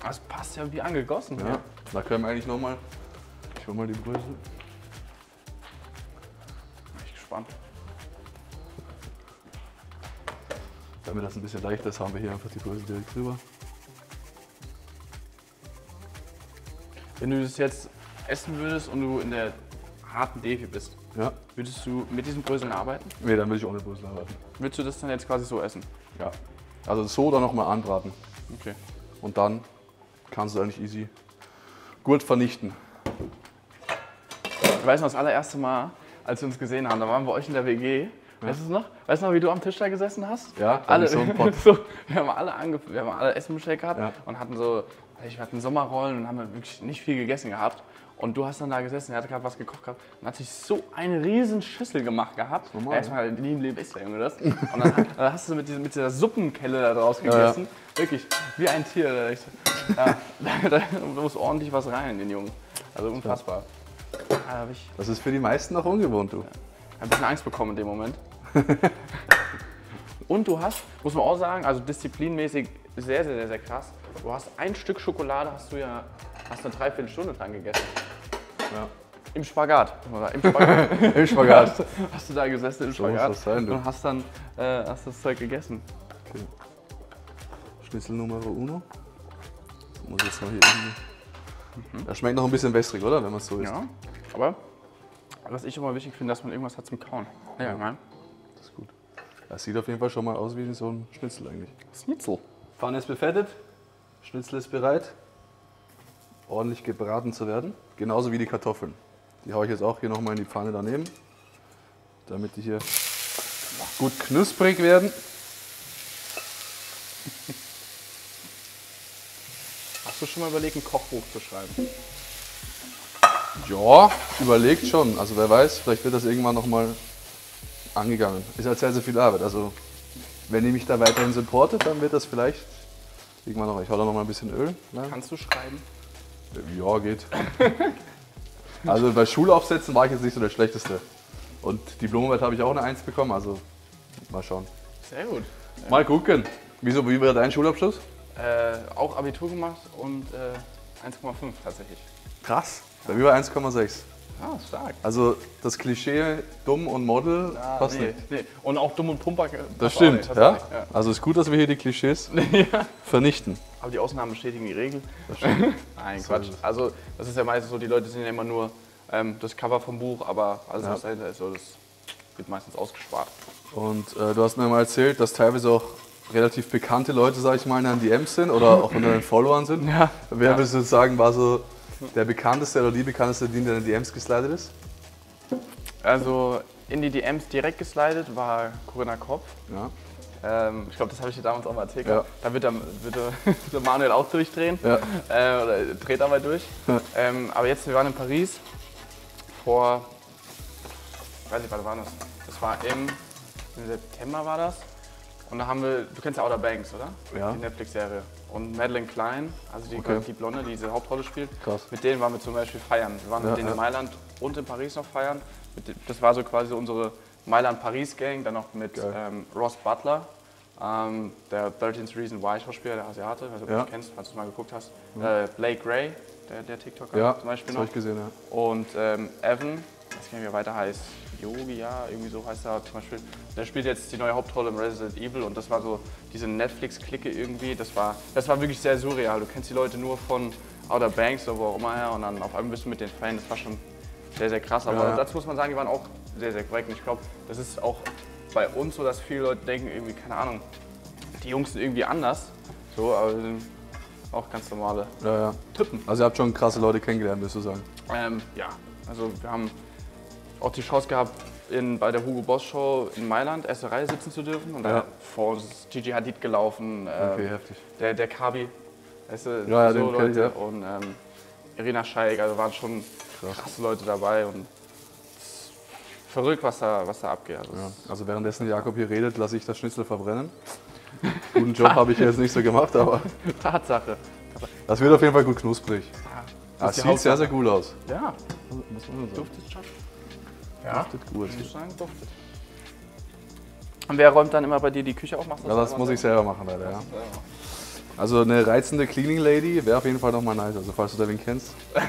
Speaker 2: Das passt ja wie angegossen.
Speaker 1: Ja. Da können wir eigentlich nochmal. Ich hol mal die Brösel.
Speaker 2: Bin ich gespannt.
Speaker 1: Damit das ein bisschen leichter ist, haben wir hier einfach die Brösel direkt drüber.
Speaker 2: Wenn du das jetzt essen würdest und du in der harten Defi bist,
Speaker 1: Ja.
Speaker 2: würdest du mit diesen Bröseln arbeiten?
Speaker 1: Nee, dann will ich ohne Brösel arbeiten.
Speaker 2: Würdest du das dann jetzt quasi so essen?
Speaker 1: Ja. Also so dann nochmal anbraten.
Speaker 2: Okay.
Speaker 1: Und dann kannst du eigentlich easy gut vernichten.
Speaker 2: Ich weiß noch, das allererste Mal, als wir uns gesehen haben, da waren wir bei euch in der WG Weißt du noch? Weißt du noch, wie du am Tisch da gesessen hast?
Speaker 1: Ja,
Speaker 2: alle.
Speaker 1: ich so
Speaker 2: so, wir haben alle, ange wir haben alle Essen bestellt gehabt
Speaker 1: Ja.
Speaker 2: und hatten so, ich hatten Sommerrollen und haben wirklich nicht viel gegessen gehabt. Und du hast dann da gesessen, er hat gerade was gekocht gehabt und hat sich so eine riesen Schüssel gemacht gehabt.
Speaker 1: Normal,
Speaker 2: Erstmal lieben lieb ist der Junge das. Und dann, dann hast du mit, dieser- mit dieser Suppenkelle da draus gegessen. Wirklich, wie ein Tier. Da ich ja, da, da muss ordentlich was rein in den Jungen. Also unfassbar. Habe ich
Speaker 1: Das ist für die meisten noch ungewohnt, du.
Speaker 2: ein bisschen Angst bekommen in dem Moment. Und du hast, muss man auch sagen, also disziplinmäßig sehr, sehr, sehr, sehr krass. Du hast ein Stück Schokolade, hast du ja, hast eine Dreiviertelstunde dran gegessen.
Speaker 1: Ja.
Speaker 2: Im Spagat. muss. Im Spagat
Speaker 1: Im Spagat.
Speaker 2: hast du da gesessen im
Speaker 1: So muss
Speaker 2: Spagat
Speaker 1: das sein, du.
Speaker 2: und hast dann äh, hast das Zeug gegessen.
Speaker 1: Schnitzel Nummer uno. Das muss jetzt noch hier irgendwie. Das schmeckt noch ein bisschen wässrig, oder? Wenn man es so isst.
Speaker 2: Ja, aber was ich immer wichtig finde, dass man irgendwas hat zum Kauen. Ja, ja.
Speaker 1: Ist gut. Das sieht auf jeden Fall schon mal aus wie so ein Schnitzel eigentlich.
Speaker 2: Schnitzel.
Speaker 1: Pfanne ist befettet. Schnitzel ist bereit. Ordentlich gebraten zu werden. Genauso wie die Kartoffeln. Die haue ich jetzt auch hier nochmal in die Pfanne daneben. Damit die hier gut knusprig werden.
Speaker 2: Hast du schon mal überlegt, ein Kochbuch zu schreiben?
Speaker 1: Ja, überlegt schon. Also wer weiß, vielleicht wird das irgendwann nochmal angegangen. Ist halt sehr, sehr viel Arbeit. Also wenn ihr mich da weiterhin supportet, dann wird das vielleicht irgendwann noch. Ich hau da noch mal ein bisschen Öl. rein.
Speaker 2: Kannst du schreiben?
Speaker 1: Ja, geht. Also bei Schulaufsätzen war ich jetzt nicht so der Schlechteste. Und Diplomarbeit habe ich auch eine Eins bekommen, also mal schauen.
Speaker 2: Sehr gut.
Speaker 1: Mal gucken. Wieso, wie war dein Schulabschluss?
Speaker 2: Äh, auch Abitur gemacht und äh, 1,5 tatsächlich.
Speaker 1: Krass. Bei mir war 1,6.
Speaker 2: Ah, stark.
Speaker 1: Also das Klischee dumm und Model passt
Speaker 2: nee,
Speaker 1: nicht.
Speaker 2: nee. Und auch dumm und Pumper.
Speaker 1: Das
Speaker 2: passt auch
Speaker 1: stimmt,
Speaker 2: nicht,
Speaker 1: ja?
Speaker 2: tatsächlich, ja.
Speaker 1: Also ist gut, dass wir hier die Klischees vernichten.
Speaker 2: Aber die Ausnahmen bestätigen die Regel.
Speaker 1: Das stimmt.
Speaker 2: Nein, Quatsch. Also, das ist ja meistens so, die Leute sehen ja immer nur ähm, das Cover vom Buch, aber alles,
Speaker 1: Ja.
Speaker 2: was dahinter ist, so, das wird meistens ausgespart.
Speaker 1: Und äh, du hast mir mal erzählt, dass teilweise auch relativ bekannte Leute, sag ich mal, in deinen DMs sind oder auch unter den Followern sind.
Speaker 2: Ja.
Speaker 1: Wer würdest du sagen, war so der bekannteste oder die bekannteste, die in deine DMs geslidet ist?
Speaker 2: Also, in die DMs direkt geslidet war Corinna Kopf.
Speaker 1: Ja.
Speaker 2: Ähm, ich glaube, das habe ich dir damals auch mal erzählt.
Speaker 1: Ja.
Speaker 2: Da wird der, wird der, der Manuel auch durchdrehen.
Speaker 1: Ja.
Speaker 2: Äh, oder dreht dabei durch. Ähm, aber jetzt, wir waren in Paris vor, ich weiß nicht, wann war das? Das war im, im September war das. Und da haben wir, du kennst ja Outer Banks, oder?
Speaker 1: Ja.
Speaker 2: Die Netflix-Serie. Und Madeleine Klein, also die,
Speaker 1: Okay.
Speaker 2: die Blonde, die diese Hauptrolle spielt,
Speaker 1: Krass.
Speaker 2: mit denen waren wir zum Beispiel feiern. Wir waren
Speaker 1: Ja,
Speaker 2: mit denen
Speaker 1: ja.
Speaker 2: in Mailand und in Paris noch feiern. Das war so quasi unsere Mailand-Paris-Gang, dann noch mit ähm, Ross Butler, ähm, der 13th Reason Why Schauspieler, der Asiate, nicht, ob du
Speaker 1: Ja.
Speaker 2: ihn kennst, falls du es mal geguckt hast. Äh, Blake Gray, der, der TikToker
Speaker 1: Ja,
Speaker 2: zum Beispiel
Speaker 1: das
Speaker 2: noch.
Speaker 1: habe ich gesehen, ja.
Speaker 2: Und ähm, Evan, ich gar nicht, wie er weiter heißt, Yogi, ja, irgendwie so heißt er zum Beispiel. Der spielt jetzt die neue Hauptrolle im Resident Evil und das war so diese Netflix-Clique irgendwie. Das war, das war wirklich sehr surreal. Du kennst die Leute nur von Outer Banks oder wo auch immer her und dann auf einmal bist du mit den Fans. Das war schon sehr, sehr krass. Aber
Speaker 1: Ja,
Speaker 2: dazu muss man sagen, die waren auch sehr, sehr korrekt. Und ich glaube, das ist auch bei uns so, dass viele Leute denken, irgendwie, keine Ahnung, die Jungs sind irgendwie anders. So, aber wir sind auch ganz normale
Speaker 1: ja, ja.
Speaker 2: Typen.
Speaker 1: Also ihr habt schon krasse Leute kennengelernt, würdest du sagen.
Speaker 2: Ähm, ja, also wir haben auch die Chance gehabt, in, bei der Hugo Boss Show in Mailand erste Reihe sitzen zu dürfen. Und da
Speaker 1: Ja.
Speaker 2: vor uns ist Gigi Hadid gelaufen, ähm,
Speaker 1: Okay, heftig.
Speaker 2: der, der Kabi, weißt du,
Speaker 1: Ja, ja,
Speaker 2: so
Speaker 1: den kenn ich,
Speaker 2: Leute.
Speaker 1: ja.
Speaker 2: Und ähm, Irina Scheik, also waren schon krasse Leute dabei. Und verrückt, was da, was da abgeht. Also
Speaker 1: Ja. Also währenddessen Jakob hier redet, lasse ich das Schnitzel verbrennen. Guten Job habe ich jetzt nicht so gemacht, aber
Speaker 2: Tatsache.
Speaker 1: das wird auf jeden Fall gut knusprig.
Speaker 2: Das
Speaker 1: Das
Speaker 2: die
Speaker 1: sieht sehr, sehr cool aus.
Speaker 2: Ja,
Speaker 1: Muss man sagen.
Speaker 2: duftet schon. Ja,
Speaker 1: Duftet gut.
Speaker 2: muss ich sagen, duftet. Und wer räumt dann immer bei dir die Küche auf? Machst du
Speaker 1: Ja, das muss ich selber machen, leider. Ja. Also eine reizende Cleaning Lady wäre auf jeden Fall nochmal nice, also falls du da wen kennst.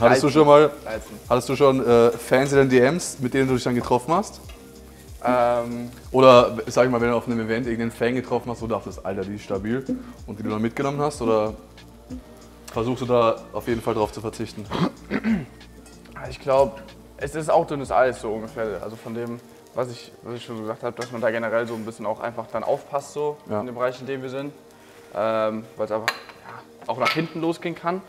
Speaker 1: hattest du schon mal,
Speaker 2: Reizend.
Speaker 1: hattest du schon äh, Fans in den DMs, mit denen du dich dann getroffen hast?
Speaker 2: Ähm,
Speaker 1: Oder sag ich mal, wenn du auf einem Event irgendeinen Fan getroffen hast, wo du dachtest, Alter, die ist stabil und die du dann mitgenommen hast? Oder versuchst du da auf jeden Fall drauf zu verzichten?
Speaker 2: Ich glaube, es ist auch dünnes Eis so ungefähr. Also von dem, was ich, was ich schon so gesagt habe, dass man da generell so ein bisschen auch einfach dann aufpasst so
Speaker 1: Ja.
Speaker 2: in dem Bereich, in dem wir sind. Ähm, Weil es einfach ja, auch nach hinten losgehen kann.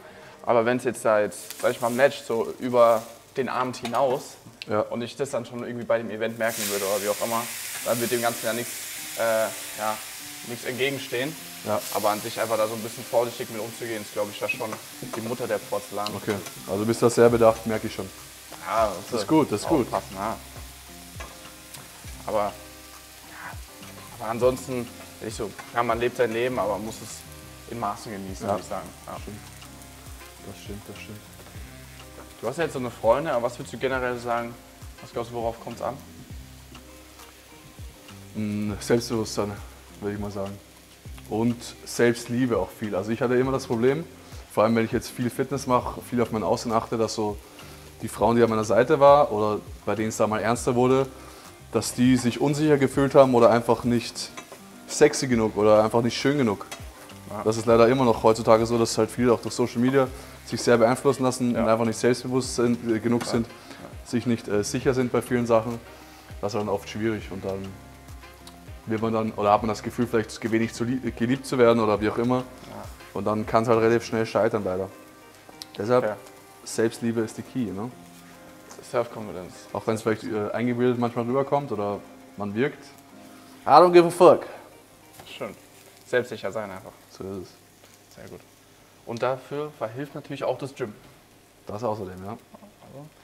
Speaker 2: Aber wenn es jetzt da jetzt, sag ich mal, matcht, so über den Abend hinaus, Ja. Und ich das dann schon irgendwie bei dem Event merken würde oder wie auch immer, dann wird dem Ganzen ja nichts äh, ja, entgegenstehen. Ja. Aber an sich einfach da so ein bisschen vorsichtig mit umzugehen, ist glaube ich ja schon die Mutter der Porzellan.
Speaker 1: Okay, also du bist da sehr bedacht, merke ich schon.
Speaker 2: Ja, das, das ist gut, das ist gut. Passen, ja. Aber, aber ansonsten, ich so, ja, man lebt sein Leben, aber man muss es in Maßen genießen, ja. würde ich sagen. Ja.
Speaker 1: Das stimmt. Das stimmt, das stimmt.
Speaker 2: Du hast ja jetzt so eine Freundin, aber was würdest du generell sagen, was glaubst du, worauf kommt es an?
Speaker 1: Hm, Selbstbewusstsein, würde ich mal sagen. Und Selbstliebe auch viel. Also ich hatte immer das Problem, vor allem wenn ich jetzt viel Fitness mache, viel auf mein Aussehen achte, dass so die Frauen, die an meiner Seite waren oder bei denen es da mal ernster wurde, dass die sich unsicher gefühlt haben oder einfach nicht sexy genug oder einfach nicht schön genug. Ja. Das ist leider immer noch heutzutage so, dass halt viele auch durch Social Media sich sehr beeinflussen lassen ja. und einfach nicht selbstbewusst sind, äh, genug sind, ja. sich nicht äh, sicher sind bei vielen Sachen. Das ist dann oft schwierig und dann wird man dann oder hat man das Gefühl, vielleicht wenig zu geliebt zu werden oder wie auch immer. Und dann kann es halt relativ schnell scheitern leider. Deshalb Selbstliebe ist die Key. Ne?
Speaker 2: Self-Confidence.
Speaker 1: Auch wenn es vielleicht äh, eingebildet manchmal rüberkommt oder man wirkt. I don't give a fuck.
Speaker 2: Schön. Selbstsicher sein einfach.
Speaker 1: So ist es.
Speaker 2: Sehr gut. Und dafür verhilft natürlich auch das Gym.
Speaker 1: Das außerdem, ja.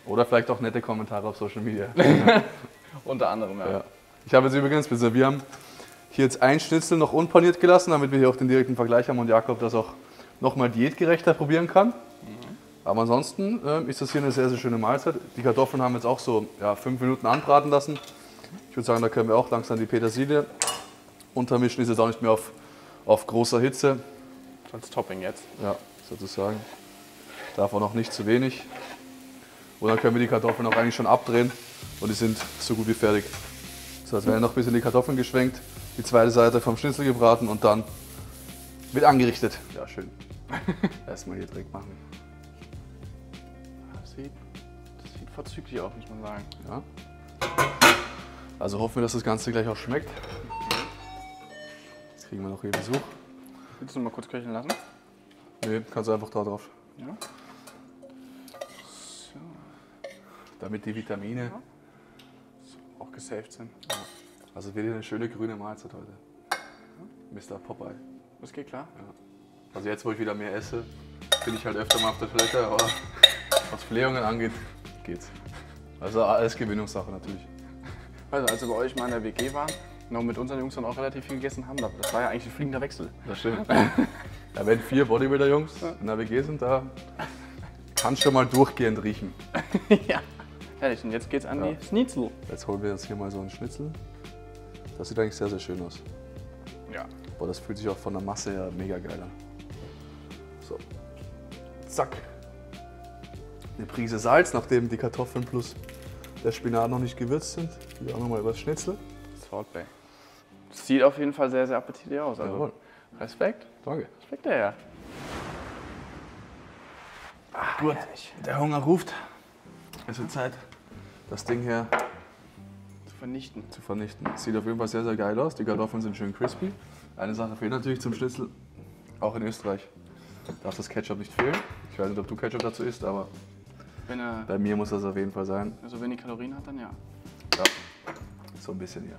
Speaker 1: Oder vielleicht auch nette Kommentare auf Social Media.
Speaker 2: Unter anderem, ja. ja.
Speaker 1: Ich habe jetzt übrigens, wir haben hier jetzt ein Schnitzel noch unpaniert gelassen, damit wir hier auch den direkten Vergleich haben und Jakob das auch nochmal diätgerechter probieren kann. Aber ansonsten äh, ist das hier eine sehr, sehr schöne Mahlzeit. Die Kartoffeln haben wir jetzt auch so ja, fünf Minuten anbraten lassen. Ich würde sagen, da können wir auch langsam die Petersilie untermischen. Ist jetzt auch nicht mehr auf, auf großer Hitze.
Speaker 2: Als Topping jetzt.
Speaker 1: Ja, sozusagen. Davon noch nicht zu wenig. Und dann können wir die Kartoffeln auch eigentlich schon abdrehen und die sind so gut wie fertig. So, jetzt werden noch ein bisschen die Kartoffeln geschwenkt, die zweite Seite vom Schnitzel gebraten und dann wird angerichtet. Ja, schön. Erstmal hier direkt machen
Speaker 2: sieht, das sieht vorzüglich aus, muss man sagen.
Speaker 1: Ja. Also hoffen wir, dass das Ganze gleich auch schmeckt. Jetzt kriegen wir noch hier Besuch.
Speaker 2: Willst du mal kurz köcheln lassen?
Speaker 1: Nee, kannst du einfach da drauf.
Speaker 2: Ja.
Speaker 1: So. Damit die Vitamine ja.
Speaker 2: Auch gesaved sind.
Speaker 1: Ja. Also wieder eine schöne grüne Mahlzeit heute. Mr. Popeye.
Speaker 2: Das geht klar.
Speaker 1: Ja. Also jetzt, wo ich wieder mehr esse, bin ich halt öfter mal auf der Toilette, aber was Blähungen angeht, geht's. Also alles Gewinnungssache natürlich.
Speaker 2: Also, als wir bei euch mal in der WG waren und mit unseren Jungs dann auch relativ viel gegessen haben, das war ja eigentlich ein fliegender Wechsel.
Speaker 1: Das stimmt. ja, wenn vier Bodybuilder-Jungs in der WG sind, da kannst du schon mal durchgehend riechen.
Speaker 2: ja. Herrlich, und jetzt geht's an ja. die Schnitzel.
Speaker 1: Jetzt holen wir uns hier mal so einen Schnitzel. Das sieht eigentlich sehr, sehr schön aus.
Speaker 2: Ja.
Speaker 1: Boah, das fühlt sich auch von der Masse her mega geil an. So. Zack eine Prise Salz, nachdem die Kartoffeln plus der Spinat noch nicht gewürzt sind. Hier auch nochmal übers Schnitzel.
Speaker 2: Salt Bay. Sieht auf jeden Fall sehr, sehr appetitlich aus. Also Jawohl. Respekt.
Speaker 1: Danke.
Speaker 2: Respekt daher.
Speaker 1: Ach, Gut, herrlich. der Hunger ruft. Es wird Zeit, das Ding hier
Speaker 2: zu vernichten.
Speaker 1: zu vernichten. Sieht auf jeden Fall sehr, sehr geil aus. Die Kartoffeln sind schön crispy. Eine Sache fehlt natürlich zum Schnitzel, auch in Österreich darf das Ketchup nicht fehlen. Ich weiß nicht, ob du Ketchup dazu isst, aber er, Bei mir muss das auf jeden Fall sein.
Speaker 2: Also wenn die Kalorien hat, dann ja.
Speaker 1: Ja, so ein bisschen, ja.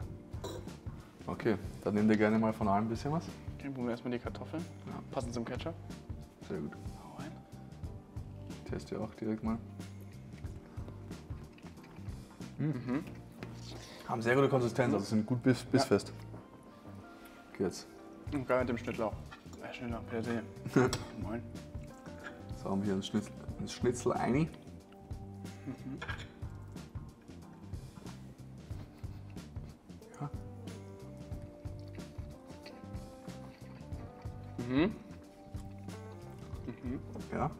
Speaker 1: Okay, dann nimm dir gerne mal von allem ein bisschen was.
Speaker 2: Okay, probieren wir erstmal die Kartoffeln. Ja. Passend zum Ketchup.
Speaker 1: Sehr gut. Hau rein. Test dir auch direkt mal. Mhm. Haben sehr gute Konsistenz, also sind gut biss, bissfest. Ja. Jetzt.
Speaker 2: Und geil mit dem Schnittlauch. Äh, Schnittlauch, Petersilie. Moin.
Speaker 1: So haben wir hier ein Schnitzel, ein Schnitzel ein. Mhm. Ja. Mhm. Mhm. Ja.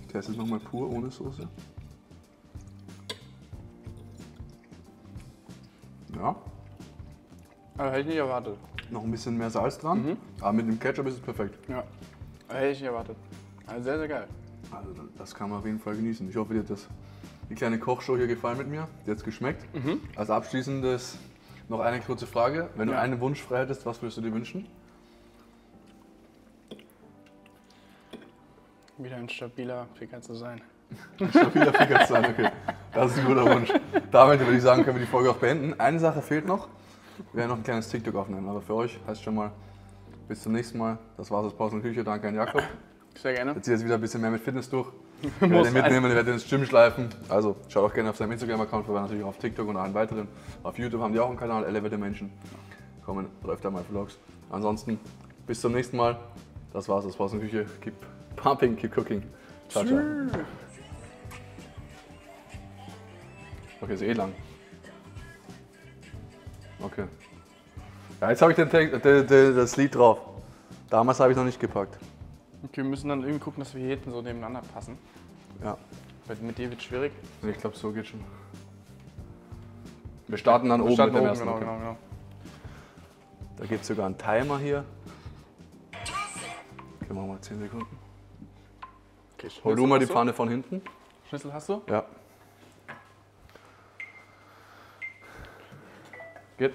Speaker 1: Ich teste es nochmal pur ohne Soße.
Speaker 2: Hätte ich nicht erwartet.
Speaker 1: Noch ein bisschen mehr Salz dran, mhm. aber mit dem Ketchup ist es perfekt.
Speaker 2: Ja. Hätte ich nicht erwartet. Also sehr, sehr geil.
Speaker 1: Also das kann man auf jeden Fall genießen. Ich hoffe, dir hat das, die kleine Kochshow hier gefallen mit mir. Dir hat es geschmeckt. Mhm. Als abschließendes noch eine kurze Frage. Wenn ja. du einen Wunsch frei hättest, was würdest du dir wünschen?
Speaker 2: Wieder ein stabiler Ficker zu sein.
Speaker 1: ein stabiler Ficker zu sein, okay. Das ist ein guter Wunsch. Damit würde ich sagen, können wir die Folge auch beenden. Eine Sache fehlt noch. Wir werden noch ein kleines TikTok aufnehmen. Aber für euch heißt schon mal, bis zum nächsten Mal. Das war's aus Pause und Küche. Danke an Jakob.
Speaker 2: Sehr gerne.
Speaker 1: Jetzt zieht jetzt wieder ein bisschen mehr mit Fitness durch. Ich werde den mitnehmen, ich werde ins Gym schleifen. Also schaut auch gerne auf seinem Instagram-Account vorbei, natürlich auch auf TikTok und allen weiteren. Auf YouTube haben die auch einen Kanal, Elevator Menschen. Kommen, läuft da mal Vlogs. Ansonsten, bis zum nächsten Mal. Das war's aus Pause und Küche. Keep pumping, keep cooking. Ciao, ciao. Okay, ist eh lang. Okay. Ja, jetzt habe ich den, den, den, das Lied drauf. Damals habe ich noch nicht gepackt.
Speaker 2: Okay, wir müssen dann irgendwie gucken, dass wir hier hinten so nebeneinander passen.
Speaker 1: Ja,
Speaker 2: Weil mit dir wird es schwierig.
Speaker 1: ich glaube, so geht schon. Wir starten dann
Speaker 2: Wir
Speaker 1: oben
Speaker 2: starten
Speaker 1: mit dem
Speaker 2: oben,
Speaker 1: ersten.
Speaker 2: genau, genau, genau.
Speaker 1: Da gibt es sogar einen Timer hier. Okay, machen wir mal 10 Sekunden.
Speaker 2: Okay,
Speaker 1: Hol du mal die Pfanne von hinten.
Speaker 2: Schlüssel hast du?
Speaker 1: Ja. Geht.